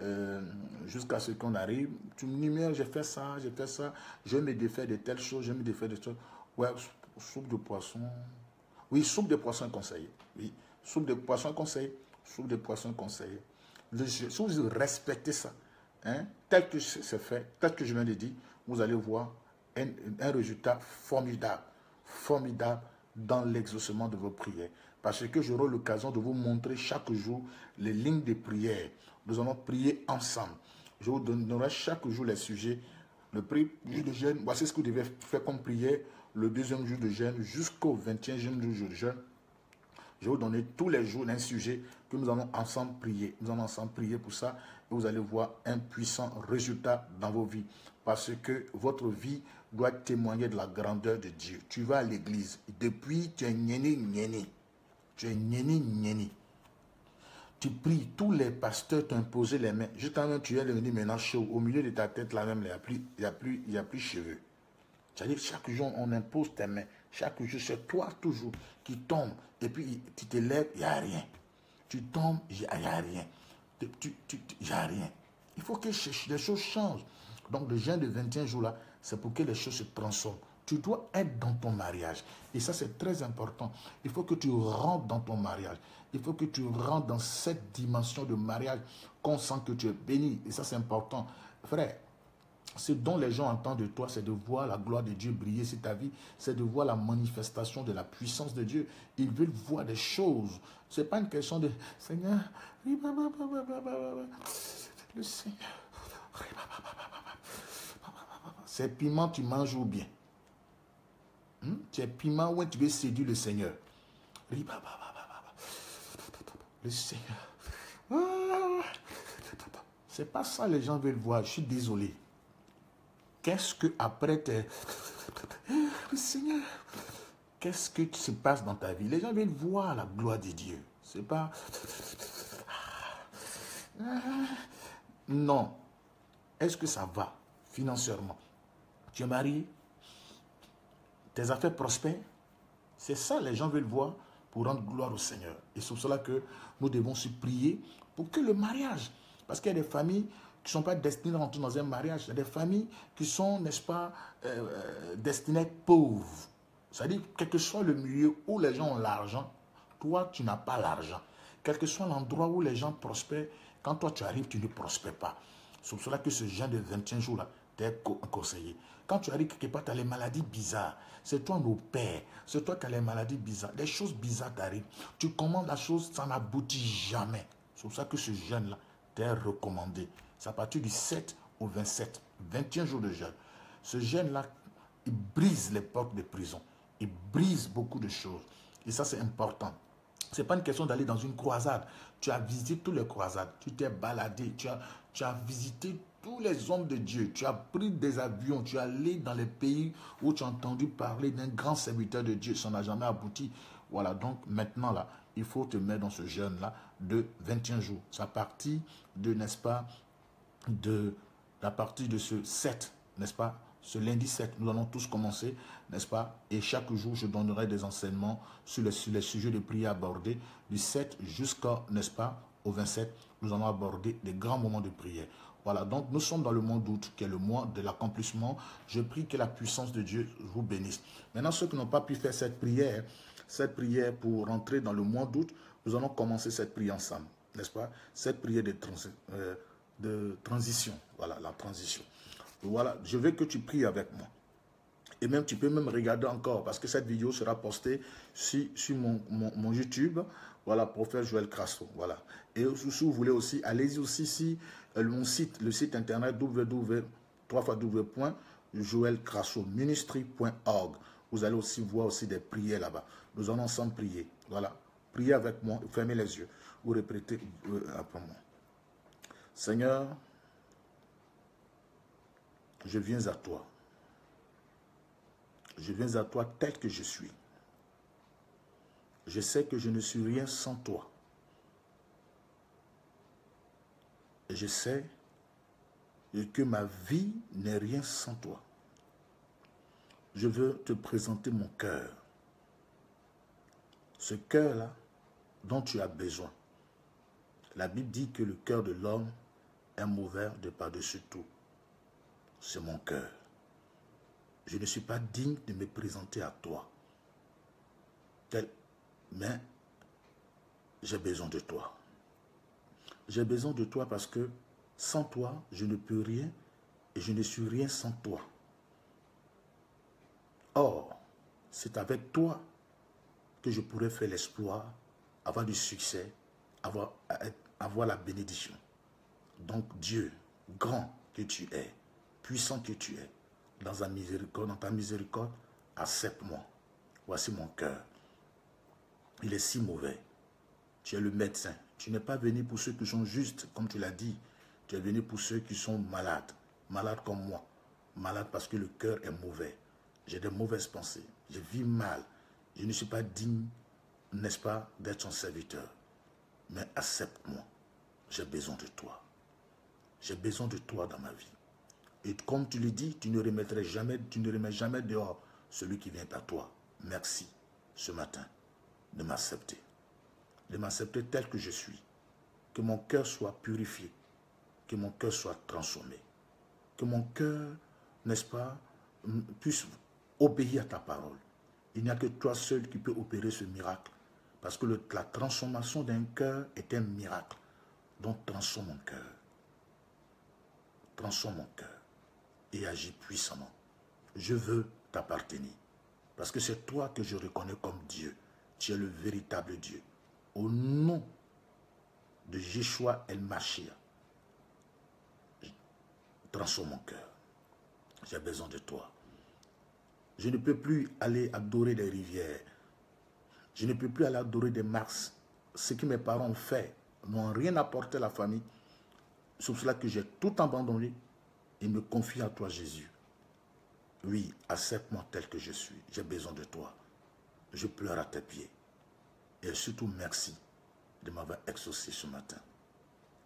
euh, jusqu'à ce qu'on arrive. Tu me dis, j'ai fait ça, j'ai fait ça, je me défais de telles choses, je me défais de choses. Ouais, soupe de poisson. Oui, soupe de poisson conseillé. Oui, soupe de poisson conseillé. Soupe de poisson conseillé. Si vous respectez ça, hein, tel que c'est fait, tel que je viens de dire, vous allez voir un, résultat formidable, formidable dans l'exaucement de vos prières. Parce que j'aurai l'occasion de vous montrer chaque jour les lignes de prière. Nous allons prier ensemble. Je vous donnerai chaque jour les sujets. Le prix de jeûne, voici ce que vous devez faire comme prière le deuxième jour de jeûne jusqu'au 21e jour de jeûne. Je vais vous donner tous les jours un sujet que nous allons ensemble prier. Nous allons ensemble prier pour ça et vous allez voir un puissant résultat dans vos vies. Parce que votre vie doit témoigner de la grandeur de Dieu. Tu vas à l'église. Depuis, tu es nieni nieni. Tu es nieni nieni. Tu pries, tous les pasteurs t'ont imposé les mains. Jusqu'à même tu es devenu maintenant chaud? Au milieu de ta tête, là même, il n'y a, plus, il cheveux. C'est-à-dire chaque jour, on impose tes mains. Chaque jour, c'est toi toujours qui tombe. Et puis, tu te lèves, il n'y a rien. Tu tombes, il n'y a, rien. Il n'y a rien. Il faut que les choses changent. Donc, le jeûne de 21 jours-là, c'est pour que les choses se transforment. Tu dois être dans ton mariage. Et ça, c'est très important. Il faut que tu rentres dans ton mariage. Il faut que tu rentres dans cette dimension de mariage qu'on sent que tu es béni. Et ça, c'est important. Frère, ce dont les gens entendent de toi, c'est de voir la gloire de Dieu briller sur ta vie, c'est de voir la manifestation de la puissance de Dieu. Ils veulent voir des choses. Ce n'est pas une question de Seigneur, le Seigneur. C'est piment, tu manges ou bien. Hmm? Tu es piment ou tu veux séduire le Seigneur. Le Seigneur. C'est pas ça les gens veulent voir. Je suis désolé. Qu'est-ce que après tes... Seigneur, qu'est-ce que se passe dans ta vie? Les gens veulent voir la gloire de Dieu. C'est pas... Non. Est-ce que ça va financièrement? Tu es marié? Tes affaires prospèrent? C'est ça les gens veulent voir pour rendre gloire au Seigneur. Et c'est pour cela que nous devons se prier pour que le mariage, parce qu'il y a des familles qui ne sont pas destinées à rentrer dans un mariage. Il y a des familles qui sont, n'est-ce pas, euh, euh, destinées pauvres. C'est-à-dire, quel que soit le milieu où les gens ont l'argent, toi, tu n'as pas l'argent. Quel que soit l'endroit où les gens prospèrent, quand toi, tu arrives, tu ne prospères pas. C'est pour cela que ce genre de 21 jours-là t'es conseillé. Quand tu arrives quelque part, tu as les maladies bizarres. C'est toi nos pères. C'est toi qui as les maladies bizarres. Des choses bizarres t'arrivent. Tu commandes la chose, ça n'aboutit jamais. C'est pour ça que ce jeûne-là t'est recommandé. C'est à partir du 7 au 27, 21 jours de jeûne. Ce jeûne-là, il brise les portes de prison. Il brise beaucoup de choses. Et ça, c'est important. Ce n'est pas une question d'aller dans une croisade. Tu as visité toutes les croisades. Tu t'es baladé. Tu as, tu as visité tous les hommes de Dieu. Tu as pris des avions, tu es allé dans les pays où tu as entendu parler d'un grand serviteur de Dieu. Ça n'a jamais abouti. Voilà, donc maintenant, là, il faut te mettre dans ce jeûne-là de 21 jours. À partir de, n'est-ce pas, de, à partir de ce 7, n'est-ce pas, ce lundi 7, nous allons tous commencer, n'est-ce pas Et chaque jour, je donnerai des enseignements sur les, sur les sujets de prière abordés, du 7 jusqu'à, n'est-ce pas, au 27, nous allons aborder des grands moments de prière. Voilà, donc nous sommes dans le mois d'août, qui est le mois de l'accomplissement. Je prie que la puissance de Dieu vous bénisse. Maintenant, ceux qui n'ont pas pu faire cette prière, cette prière pour rentrer dans le mois d'août, nous allons commencer cette prière ensemble, n'est-ce pas? Cette prière de, euh, de transition, voilà, la transition. Voilà, je veux que tu pries avec moi. Et même, tu peux même regarder encore, parce que cette vidéo sera postée sur, sur mon, mon, YouTube, voilà, prophète Joël Crasso, voilà. Et si vous voulez aussi, allez-y aussi si euh, mon site, le site internet www.joelcrassoministry.org. Vous allez aussi voir aussi des prières là-bas. Nous allons ensemble prier. Voilà. Priez avec moi, fermez les yeux. Vous répétez après moi. Seigneur, je viens à toi. Je viens à toi tel que je suis. Je sais que je ne suis rien sans toi. je sais que ma vie n'est rien sans toi. Je veux te présenter mon cœur. Ce cœur-là dont tu as besoin. La Bible dit que le cœur de l'homme est mauvais de par-dessus tout. C'est mon cœur. Je ne suis pas digne de me présenter à toi. Mais j'ai besoin de toi. J'ai besoin de toi parce que sans toi, je ne peux rien et je ne suis rien sans toi. Or, c'est avec toi que je pourrais faire l'exploit, avoir du succès, avoir, avoir la bénédiction. Donc Dieu, grand que tu es, puissant que tu es, dans ta miséricorde, dans ta miséricorde, accepte-moi. Voici mon cœur. Il est si mauvais. Tu es le médecin. Tu n'es pas venu pour ceux qui sont justes, comme tu l'as dit. Tu es venu pour ceux qui sont malades. Malades comme moi. Malades parce que le cœur est mauvais. J'ai des mauvaises pensées. Je vis mal. Je ne suis pas digne, n'est-ce pas, d'être ton serviteur. Mais accepte-moi. J'ai besoin de toi. J'ai besoin de toi dans ma vie. Et comme tu le dis, tu ne remettrais jamais, tu ne remets jamais dehors celui qui vient à toi. Merci ce matin de m'accepter de m'accepter tel que je suis. Que mon cœur soit purifié. Que mon cœur soit transformé. Que mon cœur, n'est-ce pas, puisse obéir à ta parole. Il n'y a que toi seul qui peux opérer ce miracle. Parce que la transformation d'un cœur est un miracle. Donc transforme mon cœur. Transforme mon cœur. Et agis puissamment. Je veux t'appartenir. Parce que c'est toi que je reconnais comme Dieu. Tu es le véritable Dieu au nom de Yeshua El Machia, transforme mon cœur. J'ai besoin de toi. Je ne peux plus aller adorer des rivières. Je ne peux plus aller adorer des Mars. Ce que mes parents ont fait n'ont rien apporté à la famille. C'est pour cela que j'ai tout abandonné et me confie à toi, Jésus. Oui, accepte-moi tel que je suis. J'ai besoin de toi. Je pleure à tes pieds. Et surtout, merci de m'avoir exaucé ce matin.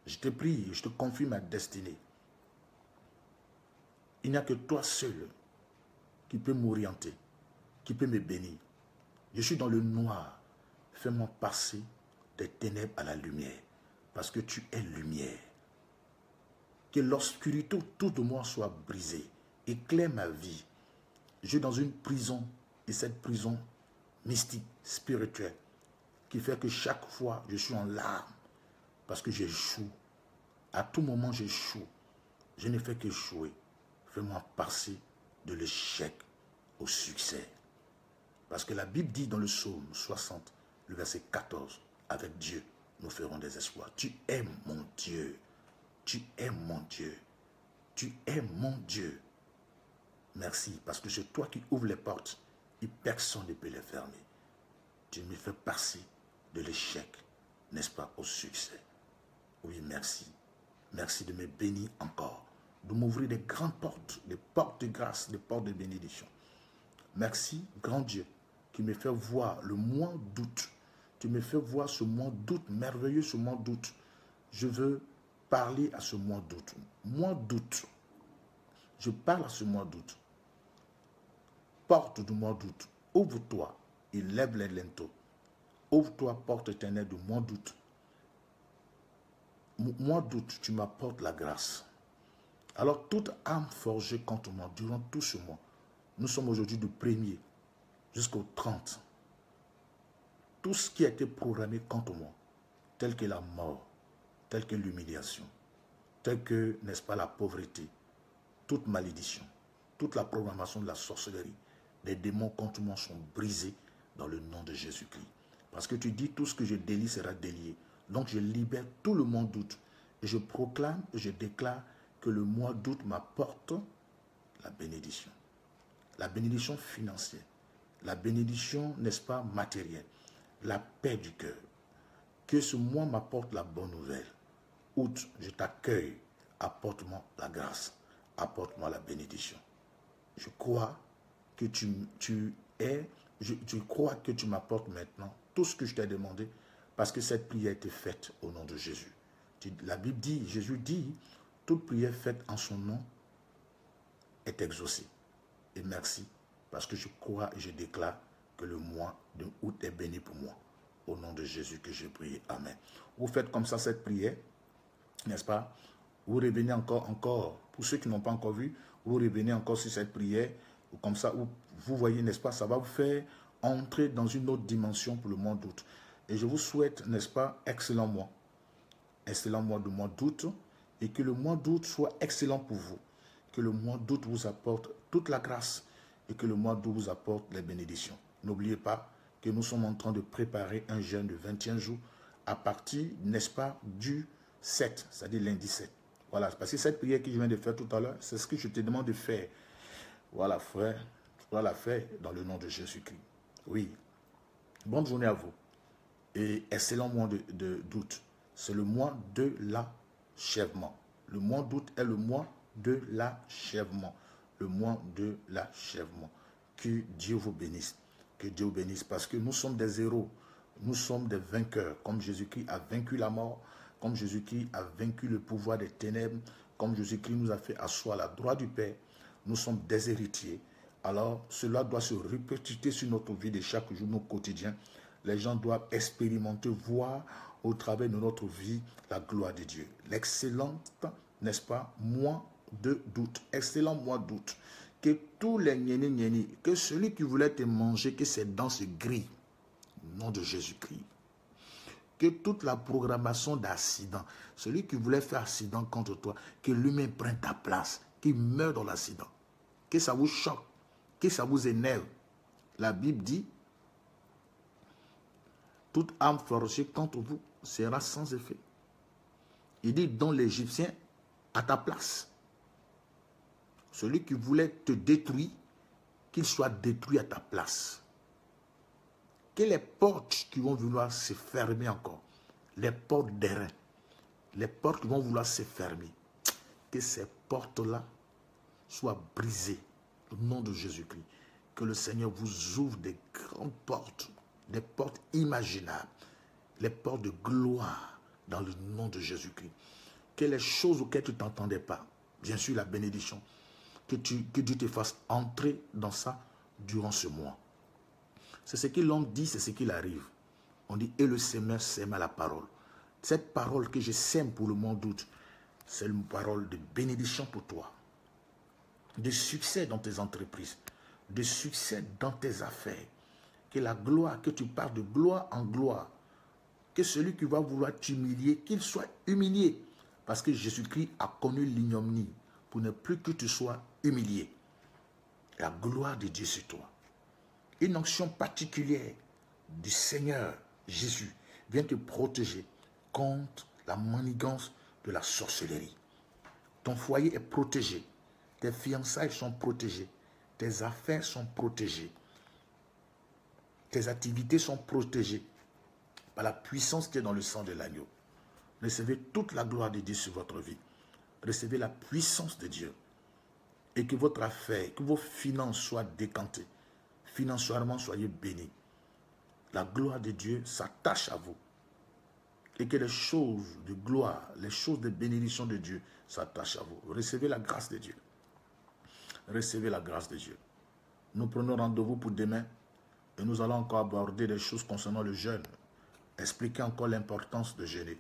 Je te prie, je te confie ma destinée. Il n'y a que toi seul qui peut m'orienter, qui peut me bénir. Je suis dans le noir. Fais-moi passer des ténèbres à la lumière, parce que tu es lumière. Que l'obscurité tout de moi soit brisée. Éclaire ma vie. Je suis dans une prison, et cette prison mystique, spirituelle, qui fait que chaque fois, je suis en larmes parce que j'échoue. À tout moment, j'échoue. Je ne fais qu'échouer. Fais-moi passer de l'échec au succès. Parce que la Bible dit dans le psaume 60, le verset 14, avec Dieu, nous ferons des espoirs. Tu es mon Dieu. Tu es mon Dieu. Tu es mon Dieu. Merci, parce que c'est toi qui ouvres les portes et personne ne peut les fermer. Tu me fais passer de l'échec, n'est-ce pas, au succès. Oui, merci. Merci de me bénir encore. De m'ouvrir des grandes portes, des portes de grâce, des portes de bénédiction. Merci, grand Dieu, qui me fait voir le mois d'août. Tu me fais voir ce mois d'août, merveilleux ce mois d'août. Je veux parler à ce mois d'août. Mois d'août. Je parle à ce mois d'août. Porte du mois d'août. Ouvre-toi et lève les lenteaux. Ouvre-toi, porte éternelle du mois d'août. Mois d'août, tu m'apportes la grâce. Alors, toute âme forgée contre moi durant tout ce mois, nous sommes aujourd'hui du 1er jusqu'au 30. Tout ce qui a été programmé contre moi, tel que la mort, tel que l'humiliation, tel que, n'est-ce pas, la pauvreté, toute malédiction, toute la programmation de la sorcellerie, des démons contre moi sont brisés dans le nom de Jésus-Christ. Parce que tu dis tout ce que je délie sera délié. Donc je libère tout le mois d'août. Et je proclame et je déclare que le mois d'août m'apporte la bénédiction. La bénédiction financière. La bénédiction, n'est-ce pas, matérielle. La paix du cœur. Que ce mois m'apporte la bonne nouvelle. Août, je t'accueille. Apporte-moi la grâce. Apporte-moi la bénédiction. Je crois que tu, tu es, je, je crois que tu m'apportes maintenant tout ce que je t'ai demandé parce que cette prière a été faite au nom de Jésus. La Bible dit, Jésus dit, toute prière faite en son nom est exaucée. Et merci, parce que je crois et je déclare que le mois de août est béni pour moi. Au nom de Jésus que j'ai prié. Amen. Vous faites comme ça cette prière, n'est-ce pas? Vous revenez encore, encore. Pour ceux qui n'ont pas encore vu, vous revenez encore sur cette prière. Comme ça, vous voyez, n'est-ce pas, ça va vous faire entrer dans une autre dimension pour le mois d'août. Et je vous souhaite, n'est-ce pas, excellent mois. Excellent mois de mois d'août. Et que le mois d'août soit excellent pour vous. Que le mois d'août vous apporte toute la grâce. Et que le mois d'août vous apporte les bénédictions. N'oubliez pas que nous sommes en train de préparer un jeûne de 21 jours à partir, n'est-ce pas, du 7, c'est-à-dire lundi 7. Voilà, parce que cette prière que je viens de faire tout à l'heure, c'est ce que je te demande de faire. Voilà, frère, voilà, faire dans le nom de Jésus-Christ. Oui. Bonne journée à vous. Et excellent mois. De. C'est le mois de Le mois d'août est le mois de l'achèvement. Le mois de l'achèvement. Que Dieu vous bénisse. Que Dieu vous bénisse. Parce que nous sommes des héros. Nous sommes des vainqueurs. Comme Jésus-Christ a vaincu la mort. Comme Jésus-Christ a vaincu le pouvoir des ténèbres. Comme Jésus-Christ nous a fait asseoir la droite du Père. Nous sommes des héritiers alors cela doit se répéter sur notre vie de chaque jour, nos quotidiens. Les gens doivent expérimenter, voir au travers de notre vie la gloire de Dieu. L'excellente, n'est-ce pas, mois de doute, excellent mois d'août. Que tous les nieni nieni, que celui qui voulait te manger, que ses dents se grillent. Nom de Jésus-Christ. Que toute la programmation d'accident, celui qui voulait faire accident contre toi, que lui-même prenne ta place, qu'il meure dans l'accident. Que ça vous choque que ça vous énerve. La Bible dit, toute âme forgée contre vous sera sans effet. Il dit, dans l'Égyptien, à ta place. Celui qui voulait te détruire, qu'il soit détruit à ta place. Que les portes qui vont vouloir se fermer encore, les portes d'airain, les portes qui vont vouloir se fermer, que ces portes-là soient brisées au nom de Jésus-Christ. Que le Seigneur vous ouvre des grandes portes, des portes imaginables, les portes de gloire dans le nom de Jésus-Christ. Que les choses auxquelles tu t'entendais pas, bien sûr la bénédiction, que, tu, Dieu te fasse entrer dans ça durant ce mois. C'est ce que l'homme dit, c'est ce qu'il arrive. On dit, et le semeur sème à la parole. Cette parole que je sème pour le mois d'août, c'est une parole de bénédiction pour toi de succès dans tes entreprises, de succès dans tes affaires. Que la gloire, que tu parles de gloire en gloire. Que celui qui va vouloir t'humilier, qu'il soit humilié. Parce que Jésus-Christ a connu l'ignominie pour ne plus que tu sois humilié. La gloire de Dieu sur toi. Une onction particulière du Seigneur Jésus vient te protéger contre la manigance de la sorcellerie. Ton foyer est protégé tes fiançailles sont protégées. Tes affaires sont protégées. Activités sont protégées par la puissance qui est dans le sang de l'agneau. Recevez toute la gloire de Dieu sur votre vie. recevez la puissance de Dieu. Et que votre affaire, que vos finances soient décantées. Financièrement, soyez bénis. La gloire de Dieu s'attache à vous. Et que les choses de gloire, les choses de bénédiction de Dieu s'attachent à vous. Recevez la grâce de Dieu. Recevez la grâce de Dieu. Nous prenons rendez-vous pour demain et nous allons encore aborder des choses concernant le jeûne. Expliquer encore l'importance de jeûner.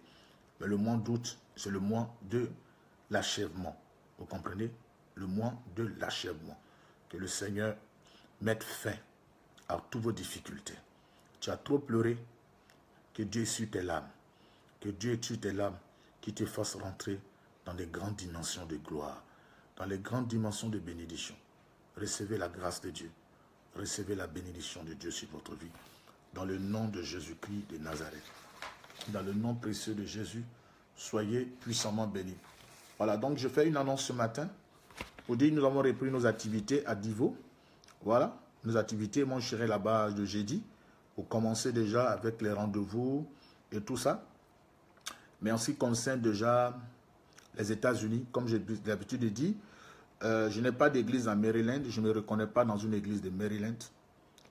Mais le mois d'août, c'est le mois de l'achèvement. Vous comprenez? Le mois de l'achèvement. Que le Seigneur mette fin à toutes vos difficultés. Tu as trop pleuré, que Dieu essuie tes larmes. Que Dieu essuie tes larmes, qui te fasse rentrer dans les grandes dimensions de gloire, dans les grandes dimensions de bénédiction. Recevez la grâce de Dieu. Recevez la bénédiction de Dieu sur votre vie. Dans le nom de Jésus-Christ de Nazareth. Dans le nom précieux de Jésus, soyez puissamment bénis. Voilà, donc je fais une annonce ce matin. Pour dire nous avons repris nos activités à Divo. Voilà, nos activités. Moi, je serai là-bas de jeudi. Pour commencer déjà avec les rendez-vous et tout ça. Mais en ce qui concerne déjà les États-Unis, comme j'ai l'habitude de dire, euh, je n'ai pas d'église à Maryland. Je ne me reconnais pas dans une église de Maryland.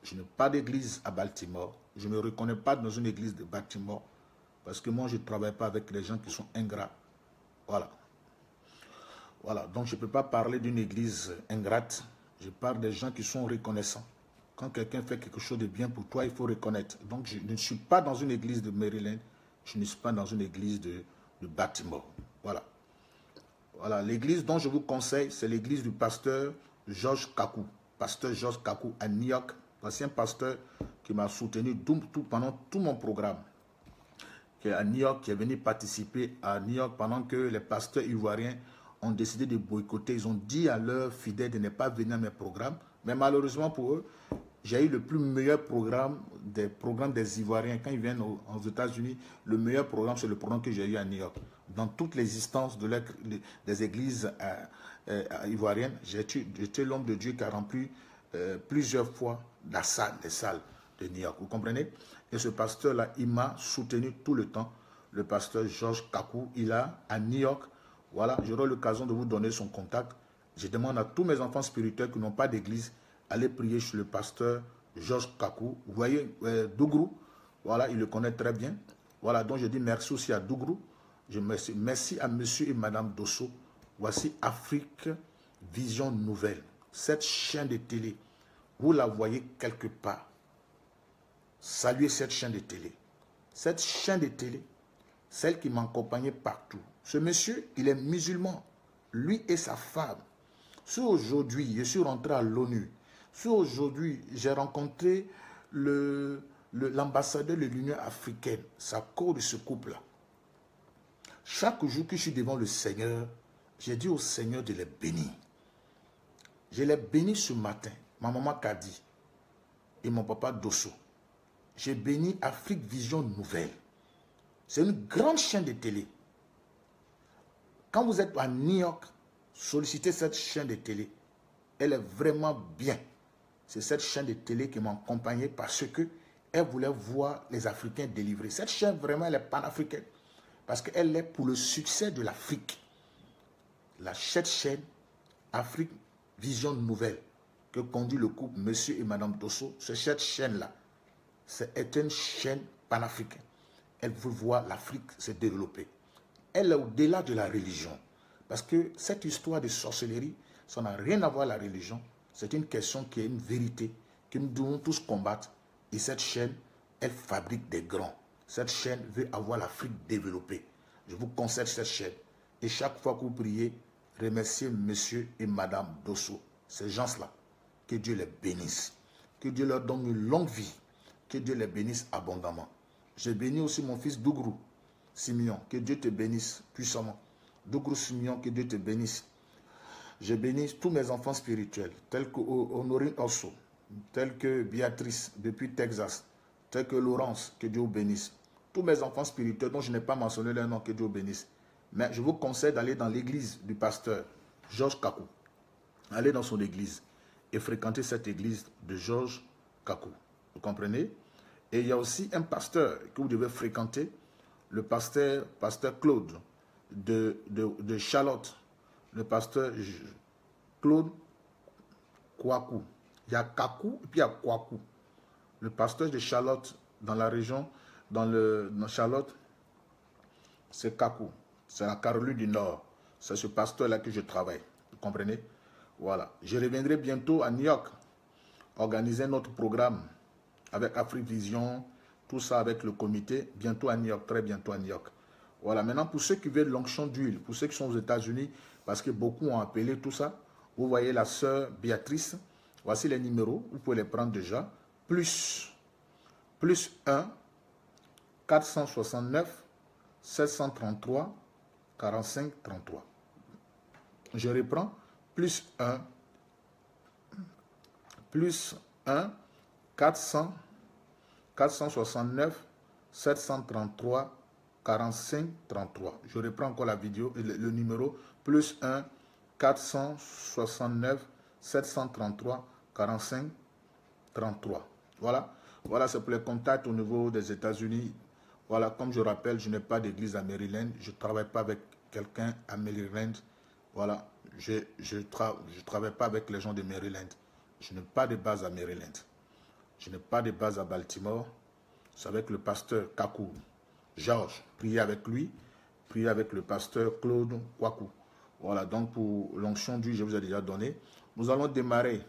Je n'ai pas d'église à Baltimore. Je ne me reconnais pas dans une église de Baltimore. Parce que moi, je ne travaille pas avec les gens qui sont ingrats. Voilà. Voilà. Donc, je ne peux pas parler d'une église ingrate. Je parle des gens qui sont reconnaissants. Quand quelqu'un fait quelque chose de bien pour toi, il faut reconnaître. Donc, je ne suis pas dans une église de Maryland. Je ne suis pas dans une église de, de Baltimore. Voilà. Voilà, l'église dont je vous conseille, c'est l'église du pasteur Georges Kakou. Pasteur Georges Kakou à New York. Un pasteur qui m'a soutenu tout, pendant tout mon programme. Qui est à New York, qui est venu participer à New York pendant que les pasteurs ivoiriens ont décidé de boycotter. Ils ont dit à leurs fidèles de ne pas venir à mes programmes. Mais malheureusement pour eux, j'ai eu le plus meilleur programme des programmes des Ivoiriens. Quand ils viennent aux, États-Unis, le meilleur programme, c'est le programme que j'ai eu à New York. Dans toute l'existence de des églises euh, euh, ivoiriennes, été l'homme de Dieu qui a rempli euh, plusieurs fois la salle, les salles de New. Vous comprenez? Et ce pasteur-là, il m'a soutenu tout le temps. Le pasteur Georges Kakou, il a à New York. Voilà, j'aurai l'occasion de vous donner son contact. Je demande à tous mes enfants spirituels qui n'ont pas d'église allez prier chez le pasteur Georges Kakou. Vous voyez, Dougrou, voilà, il le connaît très bien. Voilà, donc je dis merci aussi à Dougrou. Je merci, merci à monsieur et madame Dosso. Voici Afrique Vision Nouvelle. Cette chaîne de télé, vous la voyez quelque part. Saluez cette chaîne de télé. Cette chaîne de télé, celle qui m'accompagnait partout. Ce monsieur, il est musulman. Lui et sa femme. Si aujourd'hui, je suis rentré à l'ONU, si aujourd'hui j'ai rencontré l'ambassadeur de l'Union africaine, ça cause de ce couple-là. Chaque jour que je suis devant le Seigneur, j'ai dit au Seigneur de les bénir. Je les bénis ce matin. Ma maman Kadi et mon papa Dosso. J'ai béni Afrique Vision Nouvelle. C'est une grande chaîne de télé. Quand vous êtes à New York, sollicitez cette chaîne de télé. Elle est vraiment bien. C'est cette chaîne de télé qui m'a accompagné parce que elle voulait voir les Africains délivrés. Cette chaîne, vraiment, elle est panafricaine. Parce qu'elle est pour le succès de l'Afrique. La cette chaîne, Afrique Vision Nouvelle, que conduit le couple Monsieur et Madame c'est cette chaîne-là. C'est une chaîne panafricaine. Elle veut voir l'Afrique se développer. Elle est au-delà de la religion. Parce que cette histoire de sorcellerie, ça n'a rien à voir avec la religion. C'est une question qui est une vérité que nous devons tous combattre. Et cette chaîne, elle fabrique des grands. Cette chaîne veut avoir l'Afrique développée. Je vous conseille cette chaîne. Et chaque fois que vous priez, remerciez monsieur et madame Dosso, ces gens-là. Que Dieu les bénisse. Que Dieu leur donne une longue vie. Que Dieu les bénisse abondamment. J'ai béni aussi mon fils Dougrou, Simeon. Que Dieu te bénisse puissamment. Dougrou Simeon, que Dieu te bénisse. Je bénis tous mes enfants spirituels, tels que Honorine Osso, tels que Béatrice depuis Texas, que Laurence, que Dieu bénisse. Tous mes enfants spirituels dont je n'ai pas mentionné leur nom, que Dieu bénisse. Mais je vous conseille d'aller dans l'église du pasteur Georges Kakou. Allez dans son église et fréquenter cette église de Georges Kakou. Vous comprenez? Et il y a aussi un pasteur que vous devez fréquenter, le pasteur, pasteur Claude de, de, de Charlotte, le pasteur Claude Kouakou. Il y a Kakou et puis il y a Kouakou. Le pasteur de Charlotte, dans la région, dans, le, Charlotte, c'est Kakou. C'est la Caroline du Nord. C'est ce pasteur-là que je travaille. Vous comprenez? Voilà. Je reviendrai bientôt à New York, organiser notre programme avec Afrivision, tout ça avec le comité, bientôt à New York, très bientôt à New York. Voilà, maintenant pour ceux qui veulent l'onction d'huile, pour ceux qui sont aux États-Unis, parce que beaucoup ont appelé tout ça, vous voyez la sœur Béatrice, voici les numéros, vous pouvez les prendre déjà, plus, plus 1, 469, 733, 45, 33. Je reprends, plus 1, plus 1, 400, 469, 733, 45 33. Je reprends encore la vidéo, le, le numéro, plus 1 469 733 45 33. Voilà. Voilà, c'est pour les contacts au niveau des États-Unis. Voilà, comme je rappelle, je n'ai pas d'église à Maryland. Je ne travaille pas avec quelqu'un à Maryland. Voilà, je ne je je travaille pas avec les gens de Maryland. Je n'ai pas de base à Maryland. Je n'ai pas de base à Baltimore. C'est avec le pasteur Kakou. Georges, priez avec lui. Priez avec le pasteur Claude Kwaku. Voilà, donc pour l'onction du je vous ai déjà donné. Nous allons démarrer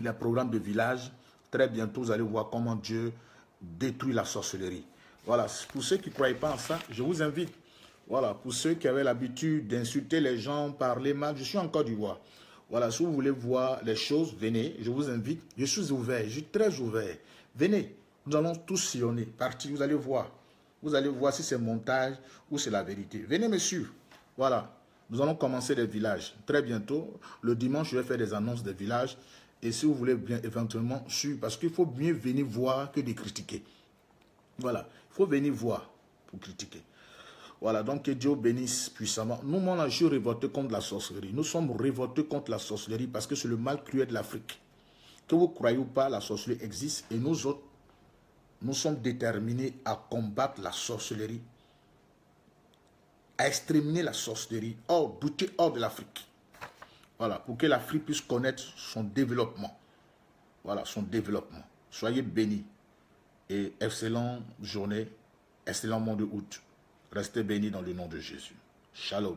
le programme de village. Très bientôt, vous allez voir comment Dieu détruit la sorcellerie. Voilà, pour ceux qui ne croyaient pas en ça, je vous invite. Voilà, pour ceux qui avaient l'habitude d'insulter les gens, parler mal, je suis en Côte d'Ivoire. Voilà, si vous voulez voir les choses, venez, je vous invite. Je suis ouvert, je suis très ouvert. Venez, nous allons tous sillonner, partir, vous allez voir. Vous allez voir si c'est montage ou c'est la vérité. Venez suivre. Voilà. Nous allons commencer les villages très bientôt. Le dimanche, je vais faire des annonces des villages. Et si vous voulez bien éventuellement suivre, parce qu'il faut mieux venir voir que de critiquer. Voilà. Il faut venir voir pour critiquer. Voilà, donc que Dieu bénisse puissamment. Nous, on a juste révolté contre la sorcellerie. Nous sommes révoltés contre la sorcellerie parce que c'est le mal cruel de l'Afrique. Que vous croyez ou pas, la sorcellerie existe et nous autres, nous sommes déterminés à combattre la sorcellerie, à exterminer la sorcellerie, hors, douter hors de l'Afrique. Voilà, pour que l'Afrique puisse connaître son développement. Voilà, son développement. Soyez bénis et excellente journée, excellent mois de août. Restez bénis dans le nom de Jésus. Shalom.